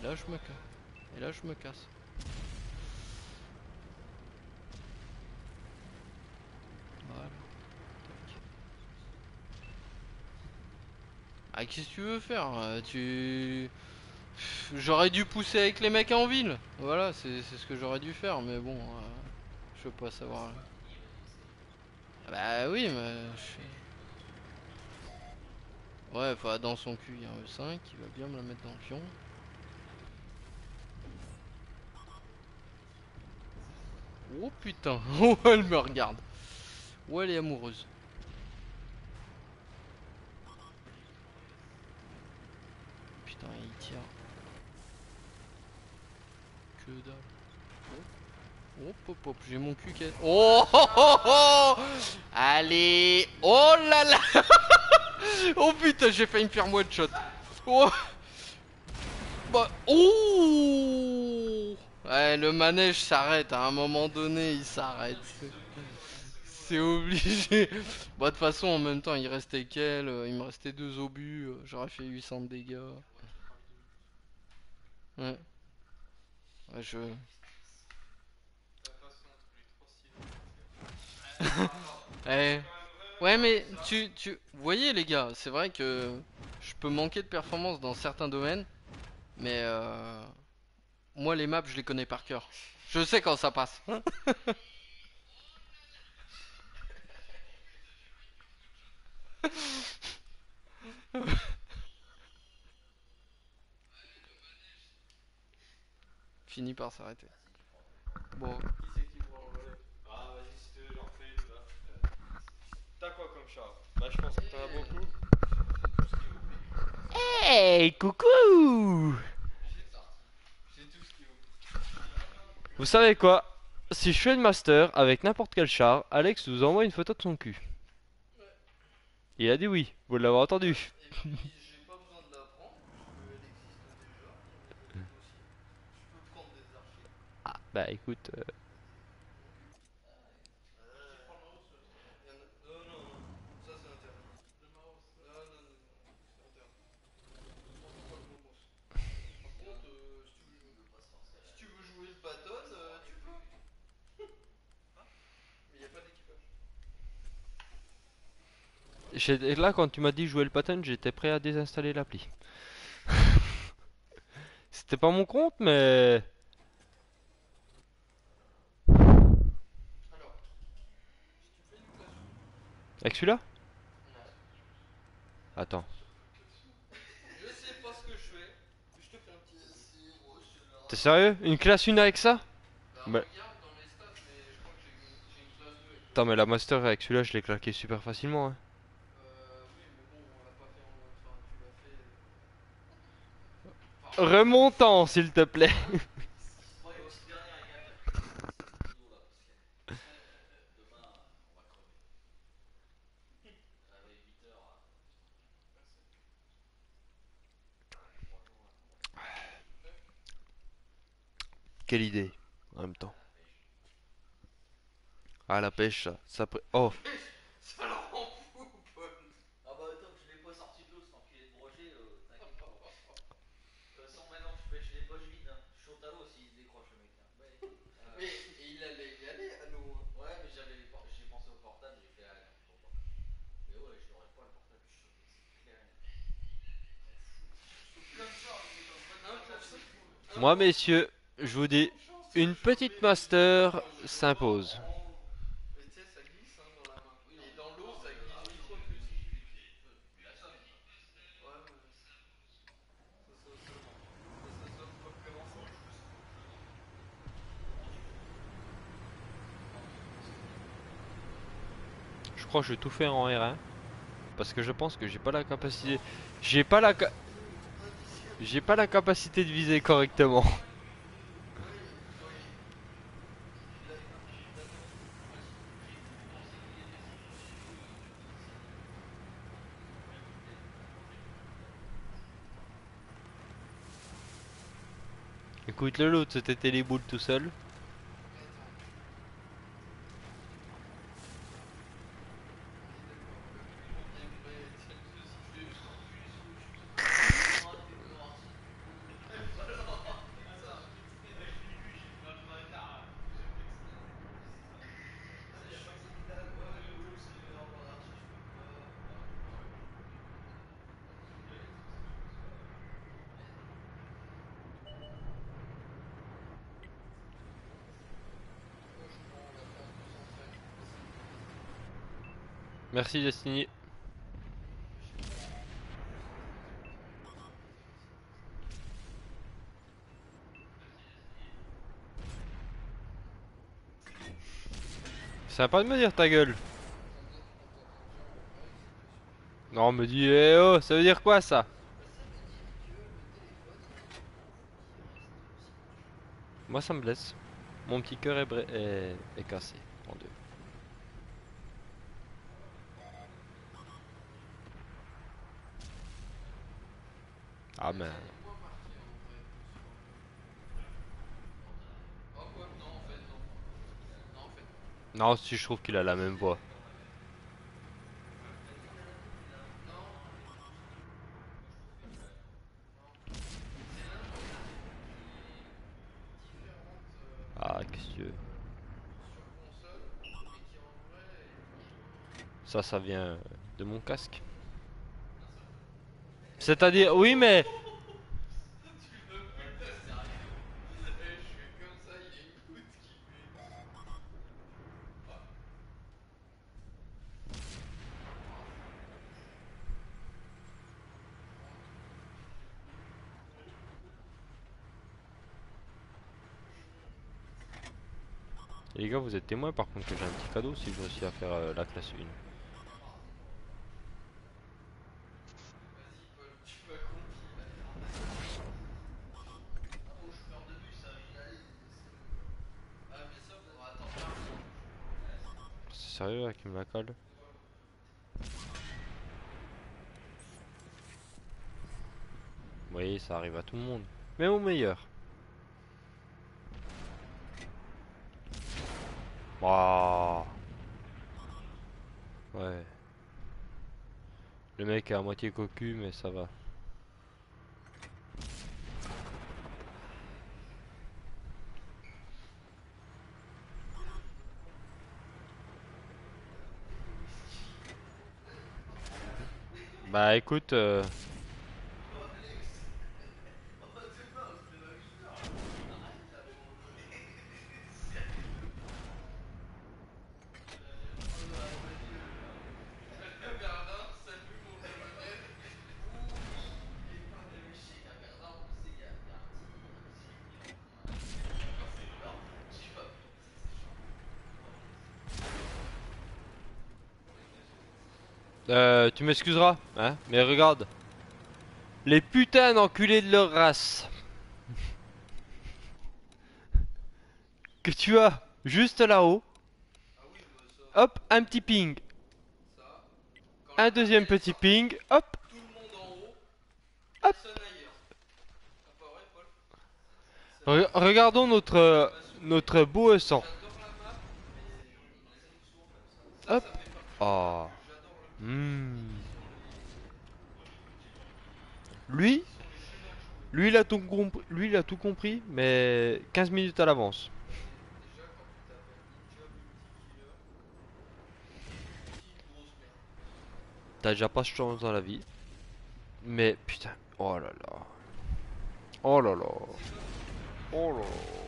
Et là, je me casse. Et là, je me casse. Voilà. Ah, qu'est-ce que tu veux faire? Euh, Tu. J'aurais dû pousser avec les mecs en ville. Voilà, c'est ce que j'aurais dû faire, mais bon, euh, je veux pas savoir. Ah Bah oui, mais. je Ouais, enfin, dans son cul, il y a un E5, il va bien me la mettre dans le pion. Oh putain, oh elle me regarde. Oh elle est amoureuse. Putain, il tire. Que dalle. Oh. Hop, j'ai mon cul qui est... Oh, oh, oh, oh Allez Oh là là Oh putain, j'ai failli me faire one shot. Oh Bah... Oh Ouais, le manège s'arrête, à un moment donné, il s'arrête. C'est obligé. Bah, de toute façon, en même temps, il restait qu'elle, euh, il me restait deux obus, euh, j'aurais fait 800 de dégâts. Ouais. Ouais, je... Eh. ouais. mais tu, tu... Vous voyez les gars, c'est vrai que je peux manquer de performance dans certains domaines, mais euh, moi les maps je les connais par cœur. Je sais quand ça passe. Fini par s'arrêter. Bon, Ah, vas-y, si tu veux, j'en fais une, là. T'as quoi comme chat Bah, je pense que t'en as beaucoup. Hey, coucou Vous savez quoi? Si je fais le master avec n'importe quel char, Alex vous envoie une photo de son cul. Il a dit oui, vous l'avez entendu. Ah, bah écoute. euh, Si tu veux jouer le bâton, tu peux. Mais y a pas d'équipage. j'ai- Là, quand tu m'as dit jouer le pattern, j'étais prêt à désinstaller l'appli. C'était pas mon compte, mais. Avec celui-là Attends. Je sais pas ce que je fais. Je te fais un petit T'es sérieux? Une classe 1 avec ça? Bah. Attends, mais la master avec celui-là, je l'ai claqué super facilement. Hein. Remontant, s'il te plaît. Quelle idée, en même temps. Ah, la pêche, ça. ça pré- Oh, Ça le rend fou, Paul. Ah bah attends, je l'ai pas sorti de l'eau, cet enculé de pas. De toute façon, maintenant, tu pêches les poches vides, hein. Je saute à l'eau s'il se décroche, le mec. Hein. Mais et il allait y aller à l'eau. Hein. Ouais, mais j'avais les por- j'ai pensé au portable, j'ai fait, ah je peux pas. Mais ouais, je l'aurais pas le portable, je est moi, messieurs, je vous dis, une petite master s'impose. Je crois que je vais tout faire en R1 parce que je pense que j'ai pas la capacité. J'ai pas la j'ai pas la capacité de viser correctement. Écoute le l'autre, c'était les boules tout seul. Merci Destiny. Sympa de me dire ta gueule. Non, on me dit, eh oh, ça veut dire quoi ça? Moi ça me blesse. Mon petit cœur est, est cassé en deux. Non, si je trouve qu'il a la même voix. Ah, qu'est-ce que Ça, ça vient de mon casque. C'est-à-dire, oui, mais. Les gars, vous êtes témoins par contre que j'ai un petit cadeau si je réussis à faire euh, la classe 1. À tout le monde. Même au meilleur. Ah. Ouais. Le mec est à moitié cocu, mais ça va. Bah écoute, euh, tu m'excuseras, hein, mais regarde. Les putains d'enculés de leur race. que tu as juste là-haut. Hop, un petit ping. Un deuxième petit ping. Hop. Hop. Re- regardons notre notre beau sang. Hop. Oh. Hmm. Lui, lui il a tout compris, lui il a tout compris, mais 15 minutes à l'avance. T'as déjà pas de chance dans la vie. Mais putain, oh là là. Oh là là. Oh là là.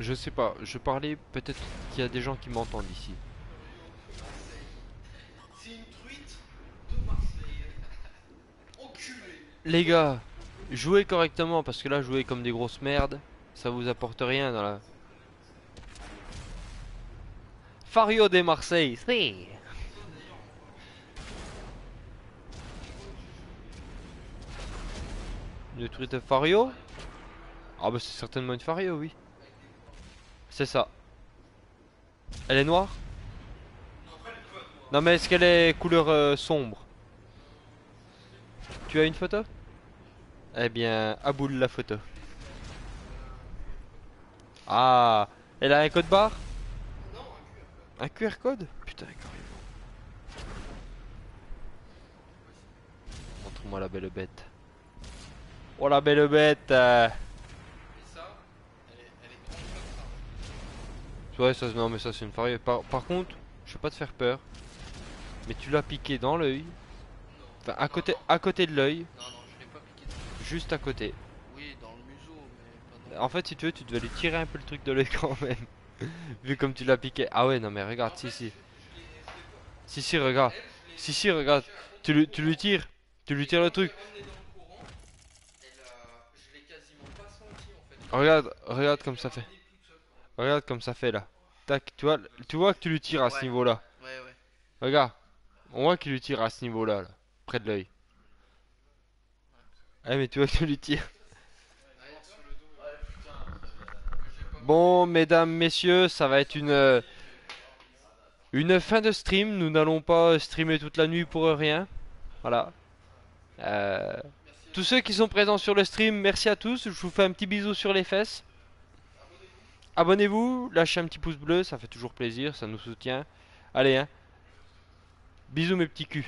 Je sais pas, je parlais, peut-être qu'il y a des gens qui m'entendent ici. Les gars, jouez correctement parce que là, jouer comme des grosses merdes, ça vous apporte rien dans la. Fario de Marseille, si. Une truite de Fario? Ah bah c'est certainement une Fario, oui. C'est ça. Elle est noire? Non mais est-ce qu'elle est couleur euh, sombre? Tu as une photo? Eh bien, aboule la photo. Ah, elle a un code barre? Un QR code Putain, carrément. Montre-moi la belle bête. Oh la belle bête euh. Ouais, ça, non, mais ça c'est une farie. Par, par contre, je vais pas te faire peur. Mais tu l'as piqué dans l'œil. Enfin, à côté, à côté de l'œil. Non, non, je l'ai pas piqué. Juste à côté. Oui, dans le museau, mais pas dans En fait, si tu veux, tu devais lui tirer un peu le truc de l'œil quand même. Vu comme tu l'as piqué. Ah ouais, non, mais regarde, si, si. Si, si, regarde. Si, si, regarde. Tu, lui- tu lui tires. Tu lui tires le truc. Regarde, regarde comme ça fait. Regarde comme ça fait là. Tac, tu vois, tu vois que tu lui tires à ce niveau-là. Ouais, ouais. Regarde. On voit qu'il lui tire à ce niveau-là, là, près de l'œil. Ah mais tu vois que tu lui tires. Bon, mesdames, messieurs, ça va être une euh, une fin de stream. Nous n'allons pas streamer toute la nuit pour rien. Voilà. Euh, tous ceux qui sont présents sur le stream, merci à tous. Je vous fais un petit bisou sur les fesses. Abonnez-vous, lâchez un petit pouce bleu, ça fait toujours plaisir, ça nous soutient. Allez, hein. Bisous mes petits culs.